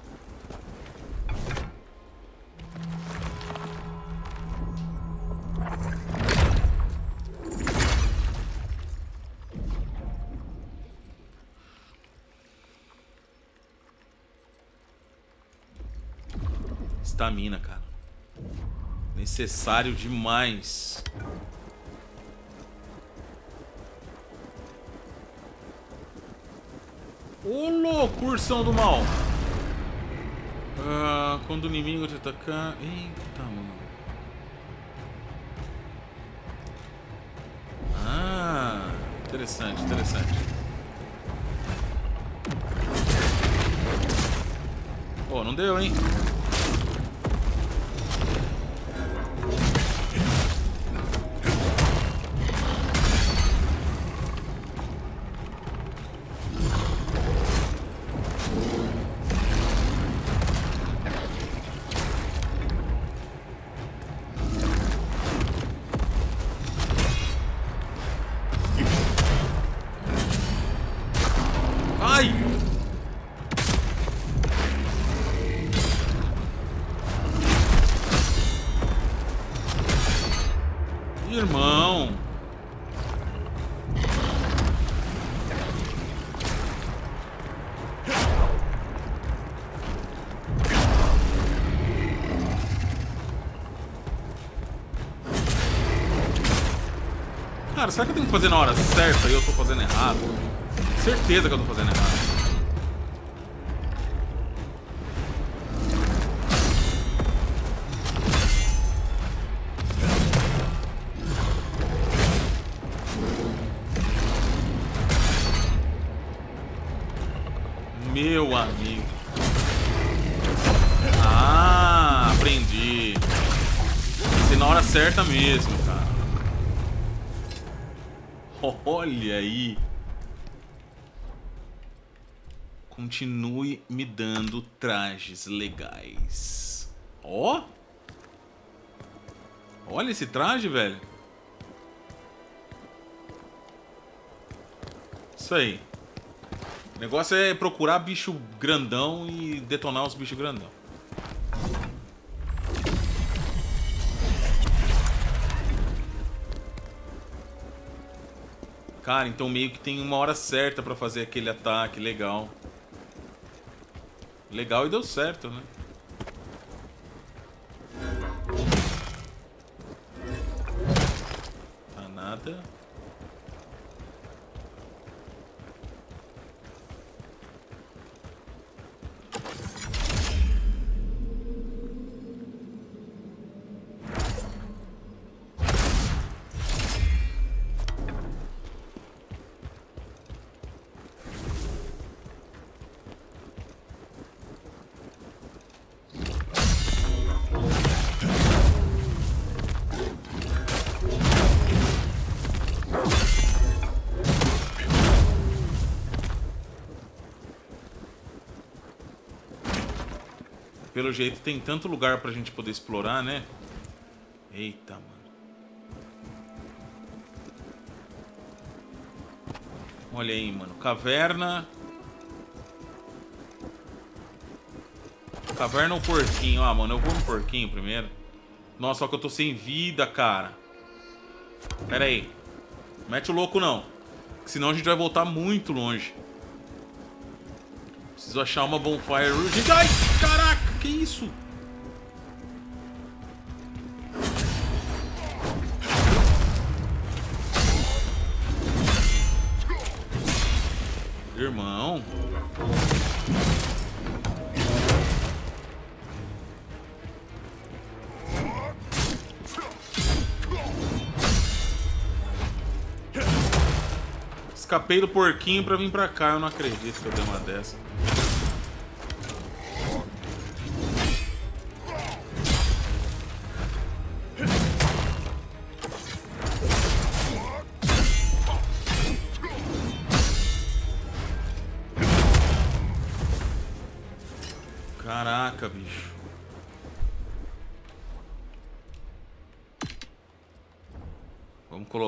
Estamina, cara. Necessário demais. Ô louco, ursão do mal. Ah, quando o inimigo te atacar. Eita, mano. Ah, interessante, interessante. Pô, não deu, hein? Cara, será que eu tenho que fazer na hora certa e eu tô fazendo errado? Certeza que eu tô fazendo errado. Trajes legais. Ó. Olha esse traje, velho. Isso aí. O negócio é procurar bicho grandão e detonar os bichos grandão. Cara, então meio que tem uma hora certa pra fazer aquele ataque legal. Legal e deu certo, né? Tá nada. Pelo jeito tem tanto lugar pra gente poder explorar, né? Eita, mano. Olha aí, mano. Caverna. Caverna ou porquinho? Ah, mano, eu vou no porquinho primeiro. Nossa, só que eu tô sem vida, cara. Pera aí. Mete o louco, não. Senão a gente vai voltar muito longe. Preciso achar uma bonfire. Ai, caraca, que isso? Irmão. Escapei do porquinho pra vir pra cá. Eu não acredito que eu dei uma dessa.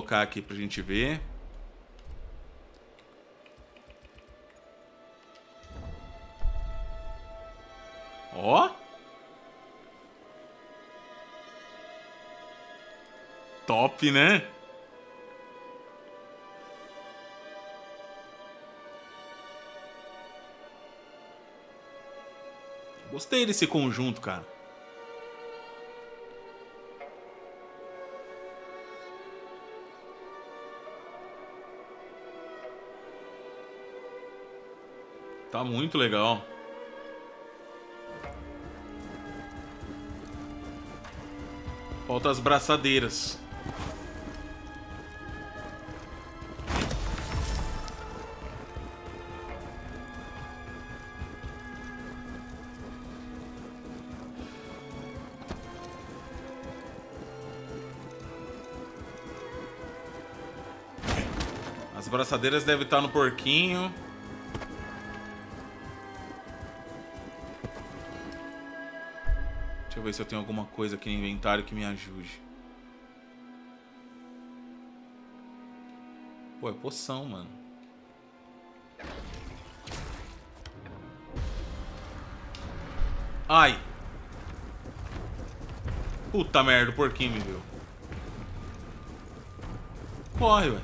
Colocar aqui pra gente ver. Ó. Top, né? Gostei desse conjunto, cara. Tá muito legal. Falta as braçadeiras. As braçadeiras devem estar no porquinho. Ver se eu tenho alguma coisa aqui no inventário que me ajude. Pô, é poção, mano. Ai! Puta merda, o porquinho me viu. Corre, ué.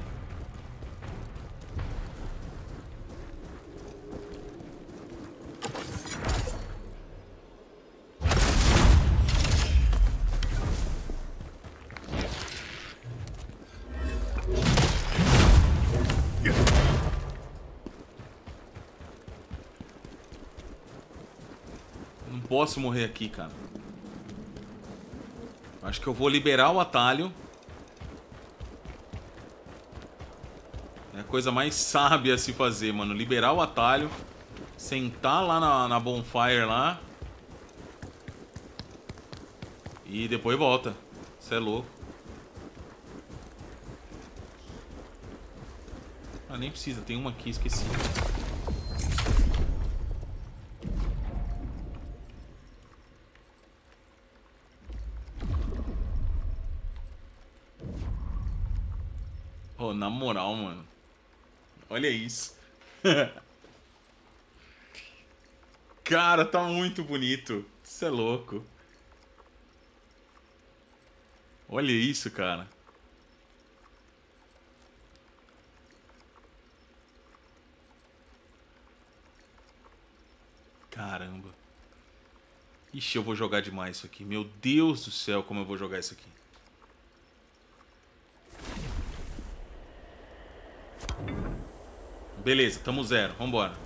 Posso morrer aqui, cara. Acho que eu vou liberar o atalho. É a coisa mais sábia a se fazer, mano. Liberar o atalho. Sentar lá na, na bonfire lá. E depois volta. Você é louco. Ah, nem precisa. Tem uma aqui, esqueci. Oh, na moral, mano. Olha isso. [laughs] Cara, tá muito bonito. Isso é louco. Olha isso, cara. Caramba. Ixi, eu vou jogar demais isso aqui. Meu Deus do céu, como eu vou jogar isso aqui. Beleza, tamo zero. Vambora.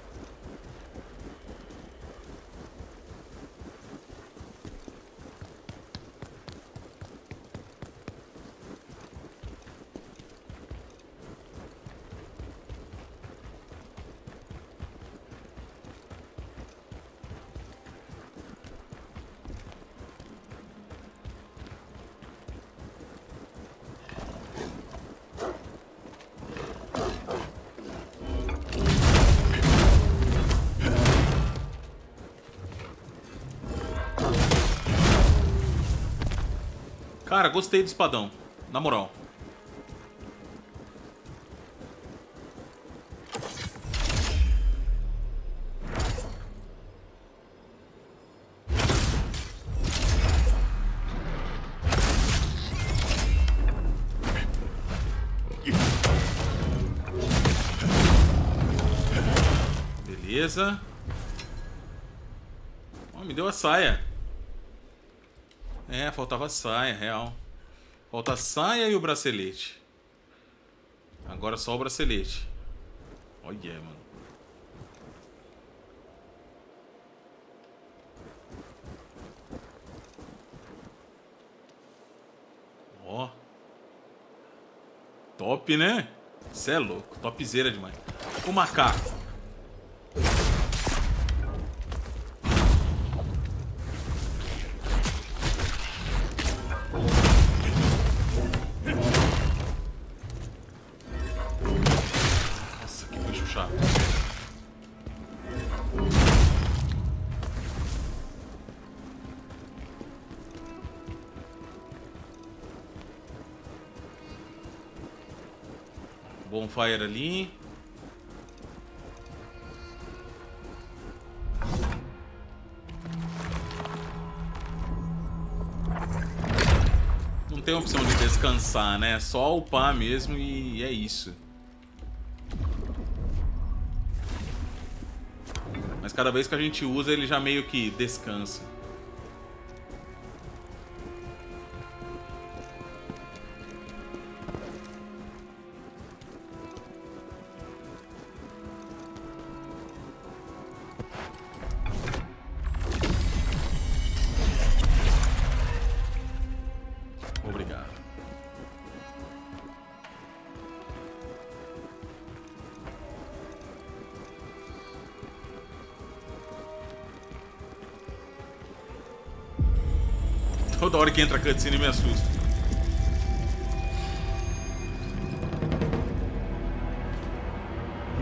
Gostei do espadão. Na moral. Beleza. Oh, me deu a saia. É, faltava saia, real. Falta a saia e o bracelete. Agora só o bracelete. Olha, mano. Ó. Top, né? Cê é louco. Topzera demais. O macaco. Bonfire ali. Não tem opção de descansar, né? É só upar mesmo e é isso. Mas cada vez que a gente usa, ele já meio que descansa. Que entra a cutscene me assusta.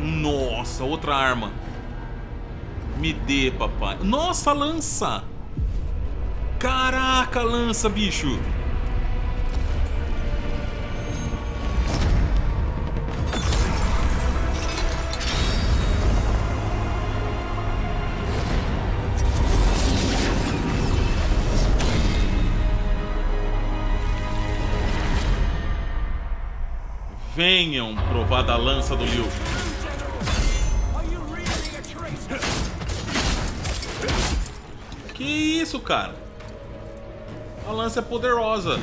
Nossa, outra arma. Me dê, papai. Nossa, lança! Caraca, lança, bicho! Provar da lança do Liu. Que isso, cara? A lança é poderosa.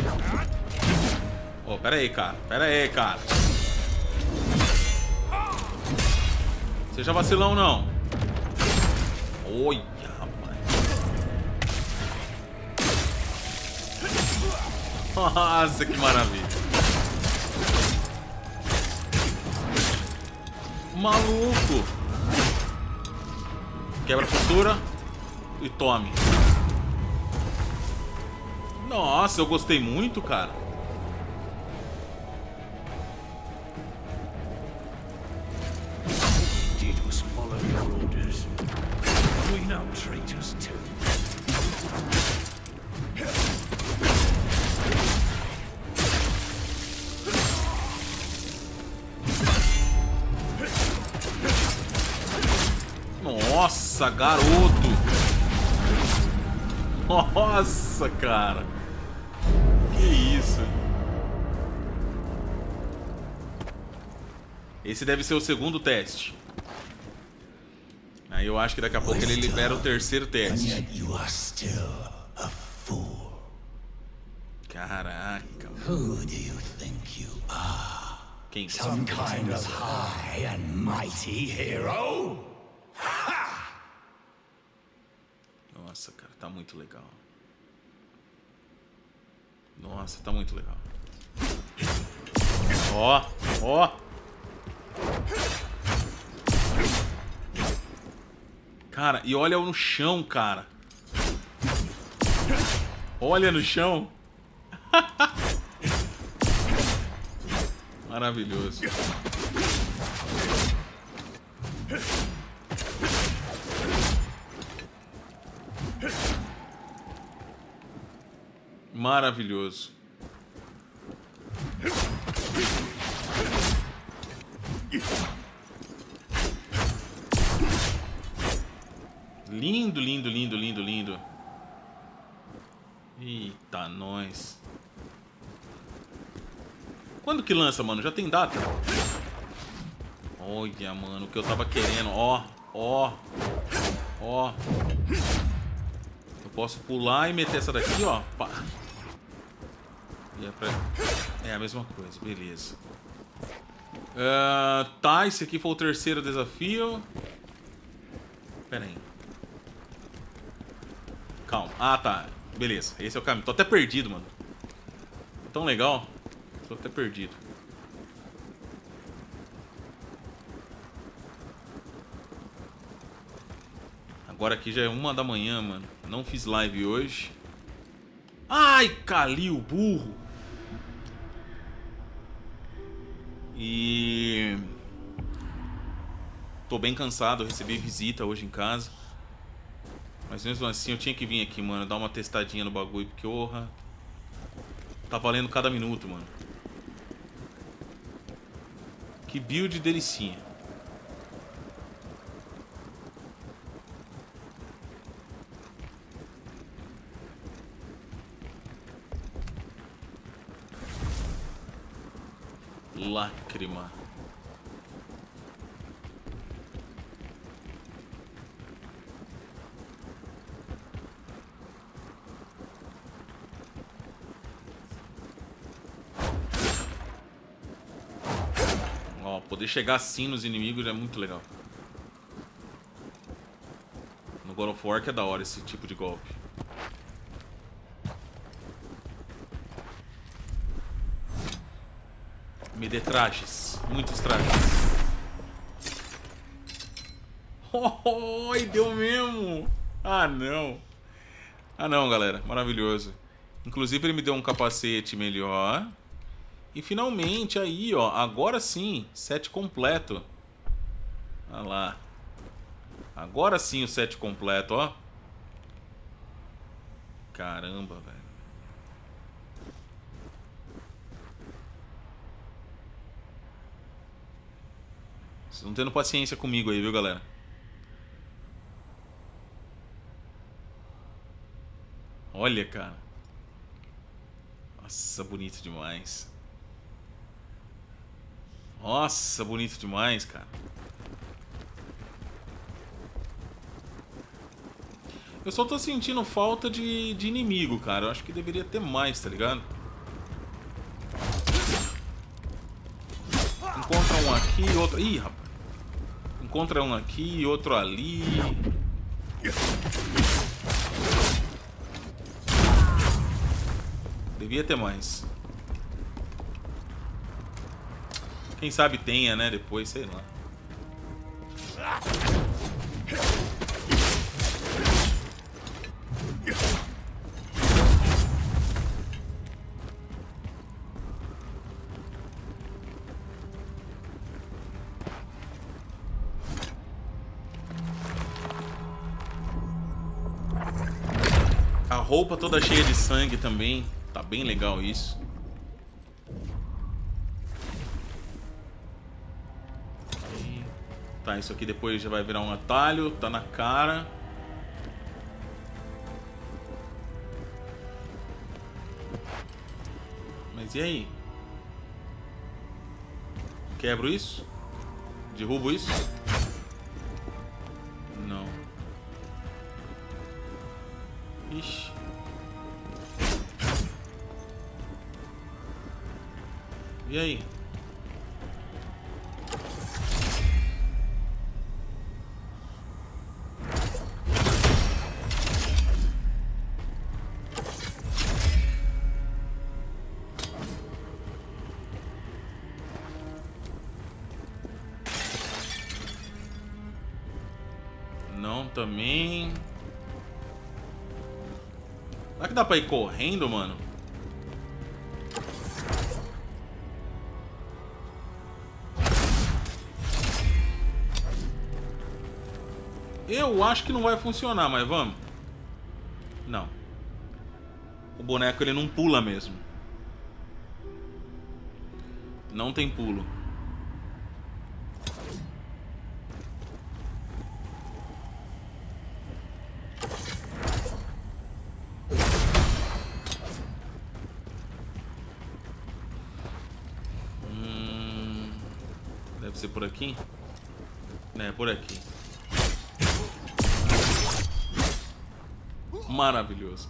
Oh, pera aí, cara. Pera aí, cara. Seja vacilão, não. Olha, rapaz. [laughs] Nossa, que maravilha. Maluco. Quebra a postura e tome. Nossa, eu gostei muito, cara. Nossa, garoto. Nossa, cara. Que isso. Esse deve ser o segundo teste. Aí eu acho que daqui a pouco ele libera o terceiro teste. Caraca. Who do you think you are? Quem? Some kind of high and mighty hero? Nossa, cara, tá muito legal. Nossa, tá muito legal. Ó, ó. Cara, e olha no chão, cara. Olha no chão. [laughs] Maravilhoso. Maravilhoso. Lindo, lindo, lindo, lindo, lindo. Eita, nós. Quando que lança, mano? Já tem data? Olha, mano, o que eu tava querendo. Ó, ó, ó. Eu posso pular e meter essa daqui, ó. Pá. E é, pra... é a mesma coisa, beleza. Ah, tá, esse aqui foi o terceiro desafio. Pera aí. Calma. Ah, tá. Beleza, esse é o caminho. Tô até perdido, mano. Tão legal. Tô até perdido. Agora aqui já é uma da manhã, mano. Não fiz live hoje. Ai, Calil, burro. E... Tô bem cansado, recebi visita hoje em casa. Mas mesmo assim eu tinha que vir aqui, mano, dar uma testadinha no bagulho, porque, orra... Tá valendo cada minuto, mano. Que build delicinha. Lágrima. Ó, poder chegar assim nos inimigos é muito legal. No God of War que é da hora esse tipo de golpe. Me dê trajes. Muitos trajes. [laughs] Oh, e deu mesmo! Ah, não. Ah, não, galera. Maravilhoso. Inclusive, ele me deu um capacete melhor. E finalmente, aí, ó. Agora sim, set completo. Olha lá. Agora sim o set completo, ó. Caramba, velho. Estão tendo paciência comigo aí, viu, galera? Olha, cara. Nossa, bonito demais. Nossa, bonito demais, cara. Eu só tô sentindo falta de, de inimigo, cara. Eu acho que deveria ter mais, tá ligado? Encontra um aqui e outro... Ih, rapaz. Encontra um aqui outro ali. Devia ter mais. Quem sabe tenha, né? Depois, sei lá. A roupa toda cheia de sangue também. Tá bem legal isso. Tá, isso aqui depois já vai virar um atalho. Tá na cara. Mas e aí? Quebro isso? Derrubo isso? E aí? Não, também. Será que dá pra ir correndo, mano? Eu acho que não vai funcionar, mas vamos. Não. O boneco ele não pula mesmo. Não tem pulo. Hum, deve ser por aqui? É, por aqui. Maravilhoso.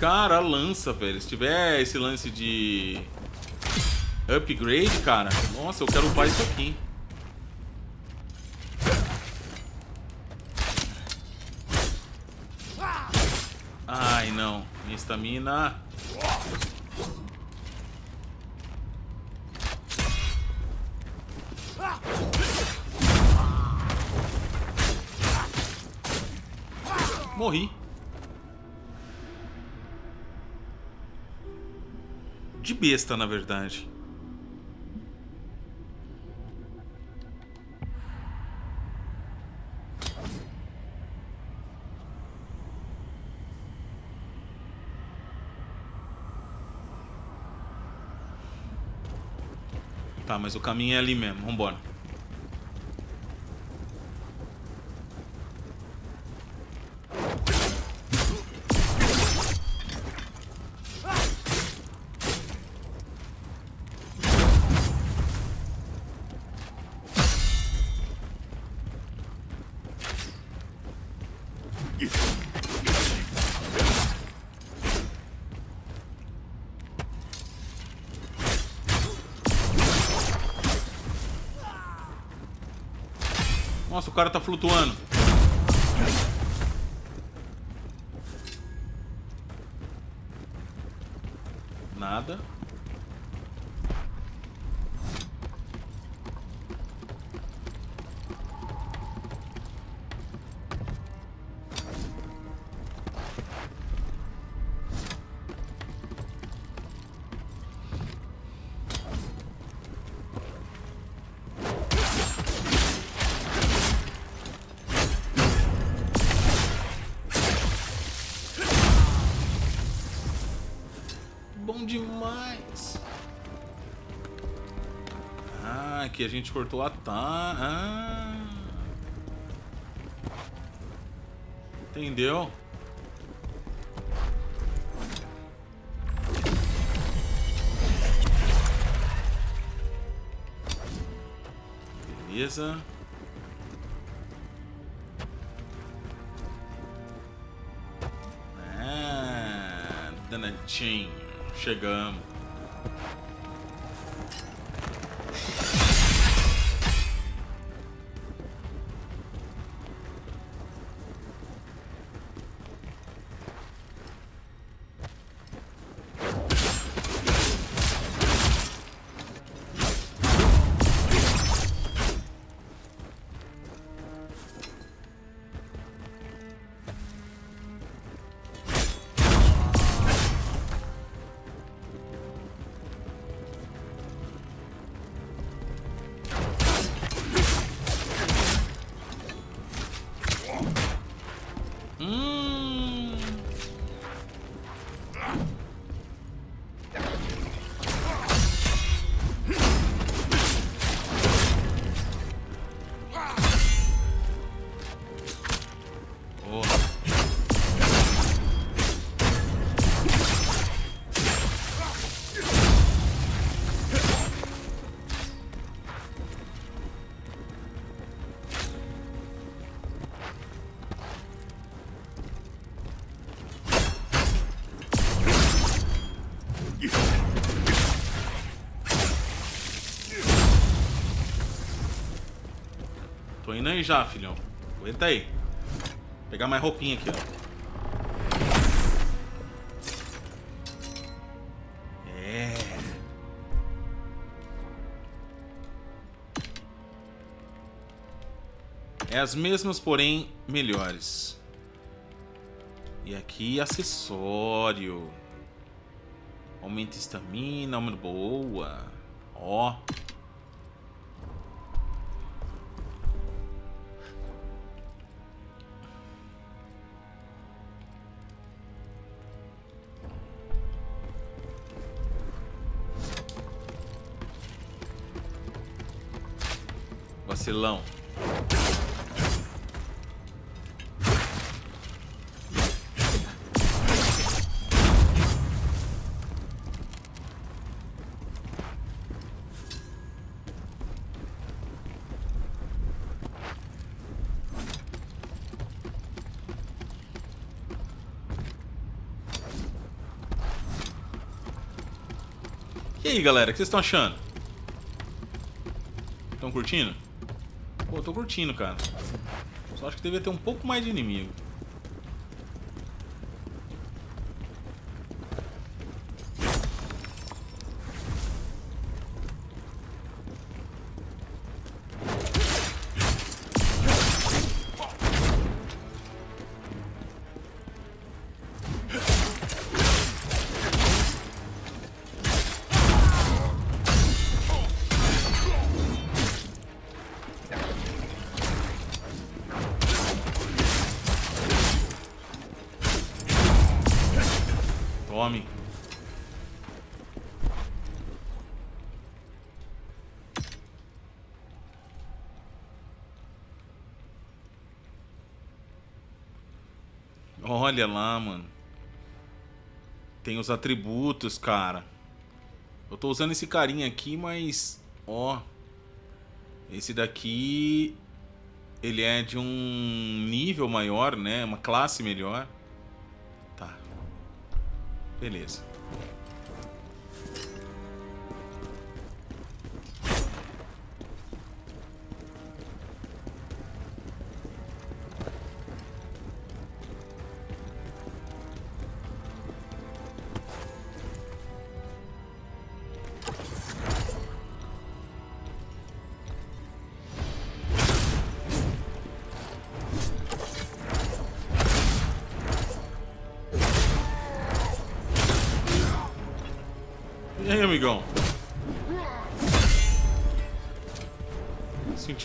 Cara, lança, velho. Se tiver esse lance de upgrade, cara. Nossa, eu quero upar isso aqui. Ai, não. Minha estamina. Besta, na verdade. Tá, mas o caminho é ali mesmo. Vambora. Cara tá flutuando. Demais. Ah, aqui a gente cortou a tá. Ah. Entendeu? Beleza. Ah, danadinho. Chegamos. Aí já, filhão. Aguenta aí. Vou pegar mais roupinha aqui, ó. É. É as mesmas, porém melhores. E aqui acessório. Aumenta estamina, aumenta boa. Ó. aí, galera, o que vocês estão achando? Estão curtindo? Pô, eu tô curtindo, cara. Só acho que devia ter um pouco mais de inimigo. Olha lá, mano. Tem os atributos, cara. Eu tô usando esse carinha aqui, mas... Ó. Esse daqui... Ele é de um nível maior, né? Uma classe melhor. Tá. Beleza.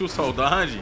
Sentiu saudade?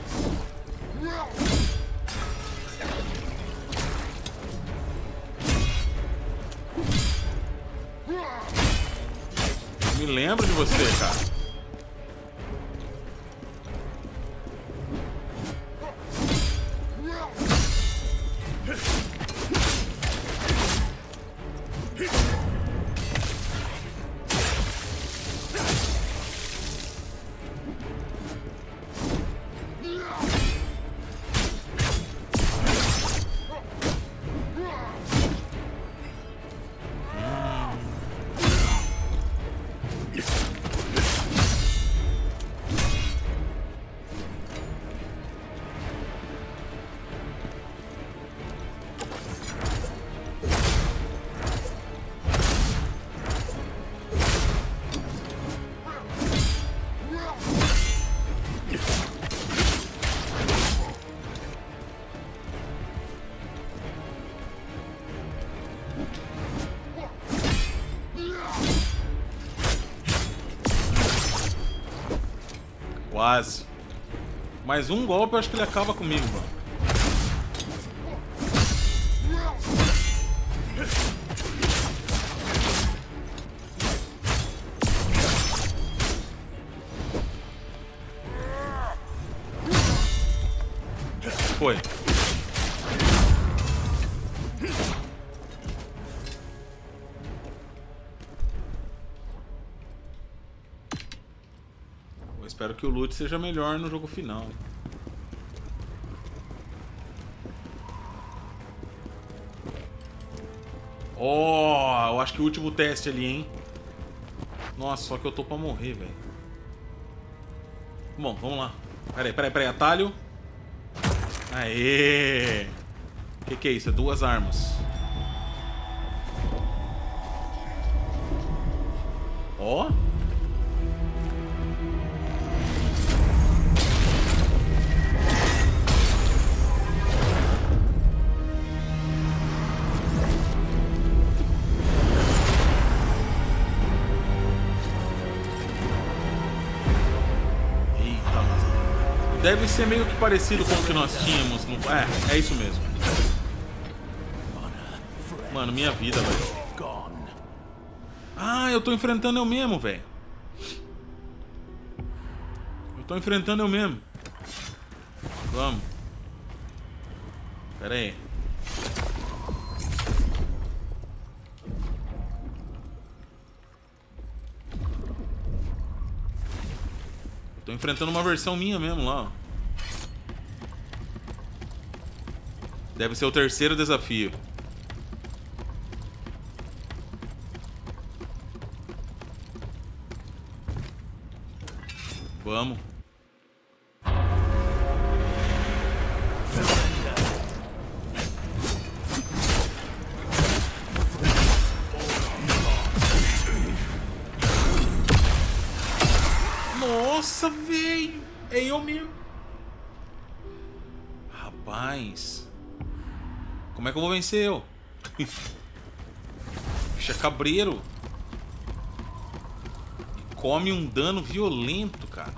Mais um golpe, eu acho que ele acaba comigo, mano. Foi. Eu espero que o loot seja melhor no jogo final. Que o último teste ali, hein? Nossa, só que eu tô pra morrer, velho. Bom, vamos lá. Peraí, peraí, peraí. Atalho. Aê! O que, que é isso? É duas armas. Ó. Eita, Deve ser meio que parecido com o que nós tínhamos no... É, é isso mesmo. Mano, minha vida, velho. Ah, eu tô enfrentando eu mesmo, velho. Eu tô enfrentando eu mesmo. Vamos. Pera aí. Tô enfrentando uma versão minha mesmo lá. Deve ser o terceiro desafio. Vamos. Eu vou vencer eu? Bicho é cabreiro. E come um dano violento, cara.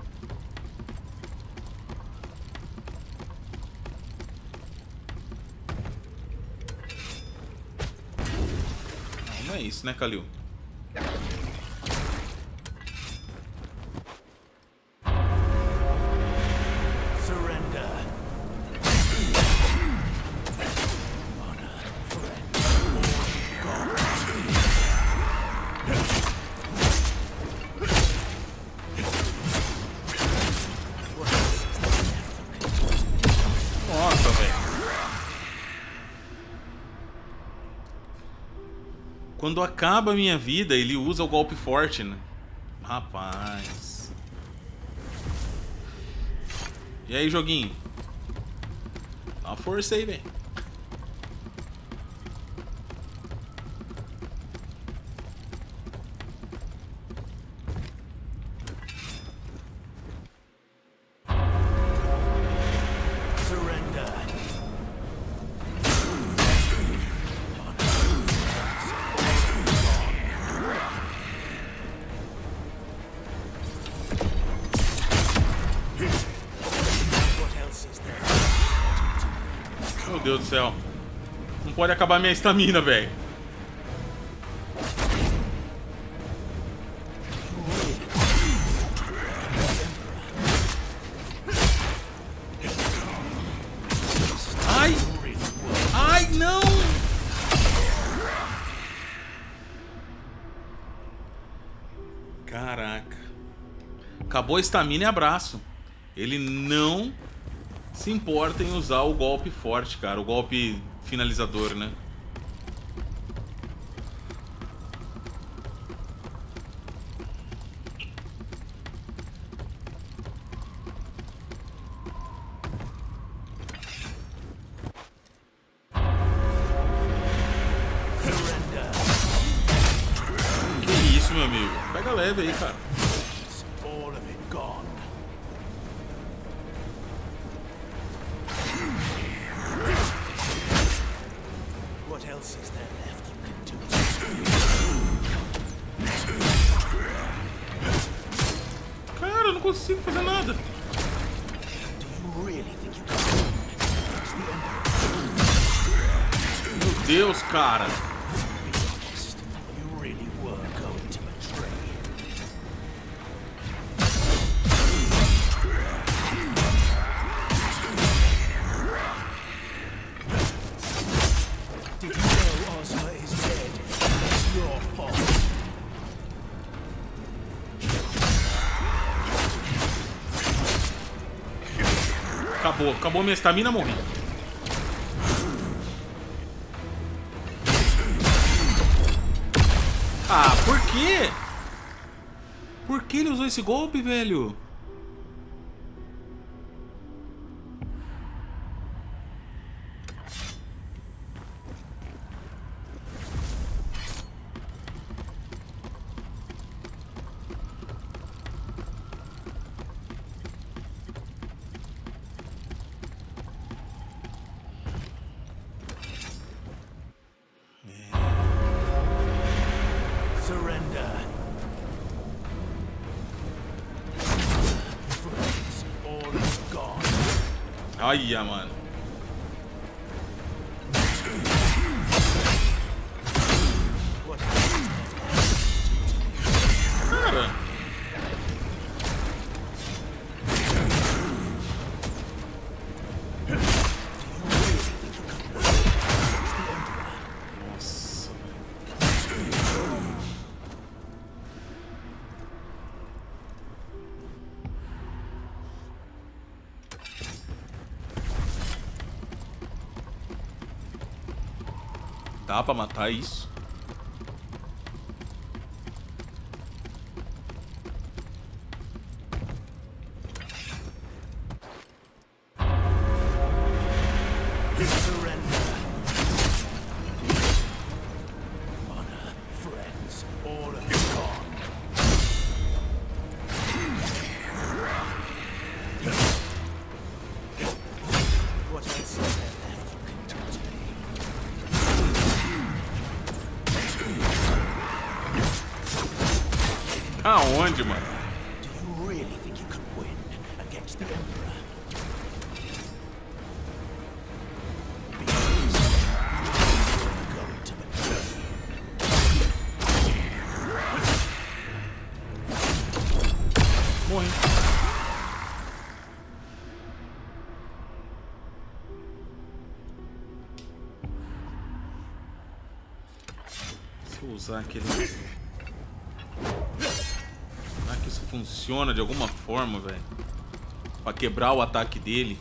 Não, é isso, né, Kalil? Quando acaba a minha vida, ele usa o golpe forte, né? Rapaz. E aí, joguinho? Dá uma força aí, velho. pode acabar minha estamina, velho. Ai! Ai, não! Caraca. Acabou a estamina e abraço. Ele não se importa em usar o golpe forte, cara. O golpe finalizador, né? Que isso, meu amigo? Pega leve aí, cara. Acabou, minha estamina, morri. Ah, por quê? Por que ele usou esse golpe, velho? Ai, mano. What Dá pra matar isso? Usar aquele. Será que isso funciona de alguma forma, velho? Pra quebrar o ataque dele.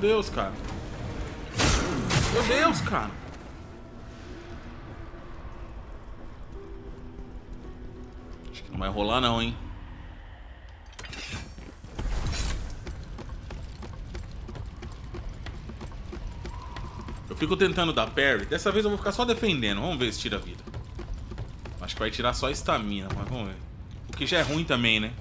Deus, cara. Meu Deus, cara. Acho que não vai rolar não, hein? Eu fico tentando dar parry. Dessa vez eu vou ficar só defendendo. Vamos ver se tira vida. Acho que vai tirar só a estamina, mas vamos ver. O que já é ruim também, né?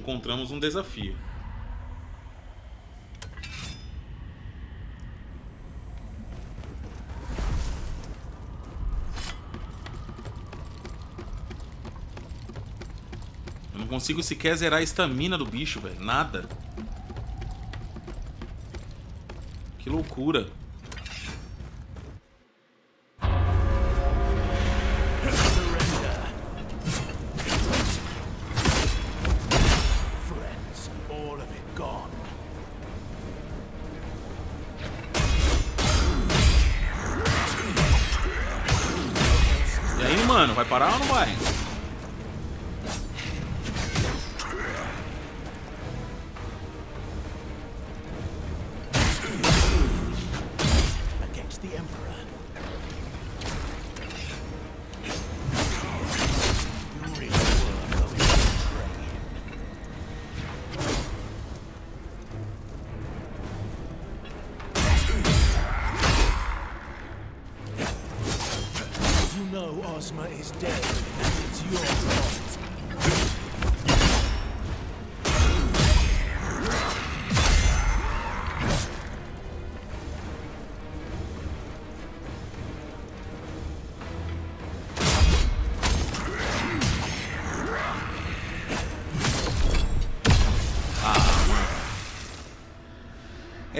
Encontramos um desafio. Eu não consigo sequer zerar a estamina do bicho, velho. Nada. Que loucura.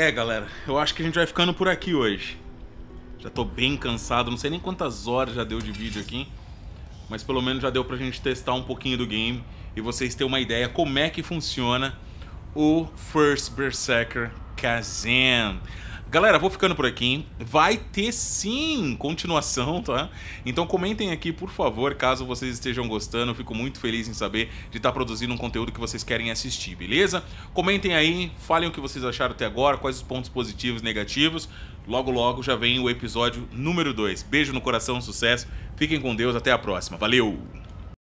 É, galera, eu acho que a gente vai ficando por aqui hoje. Já tô bem cansado, não sei nem quantas horas já deu de vídeo aqui. Mas pelo menos já deu pra gente testar um pouquinho do game e vocês terem uma ideia como é que funciona o First Berserker Kazan. Galera, vou ficando por aqui. Vai ter sim continuação, tá? Então comentem aqui, por favor, caso vocês estejam gostando. Eu fico muito feliz em saber de estar produzindo um conteúdo que vocês querem assistir, beleza? Comentem aí, falem o que vocês acharam até agora, quais os pontos positivos e negativos. Logo, logo já vem o episódio número 2. Beijo no coração, sucesso. Fiquem com Deus, até a próxima. Valeu!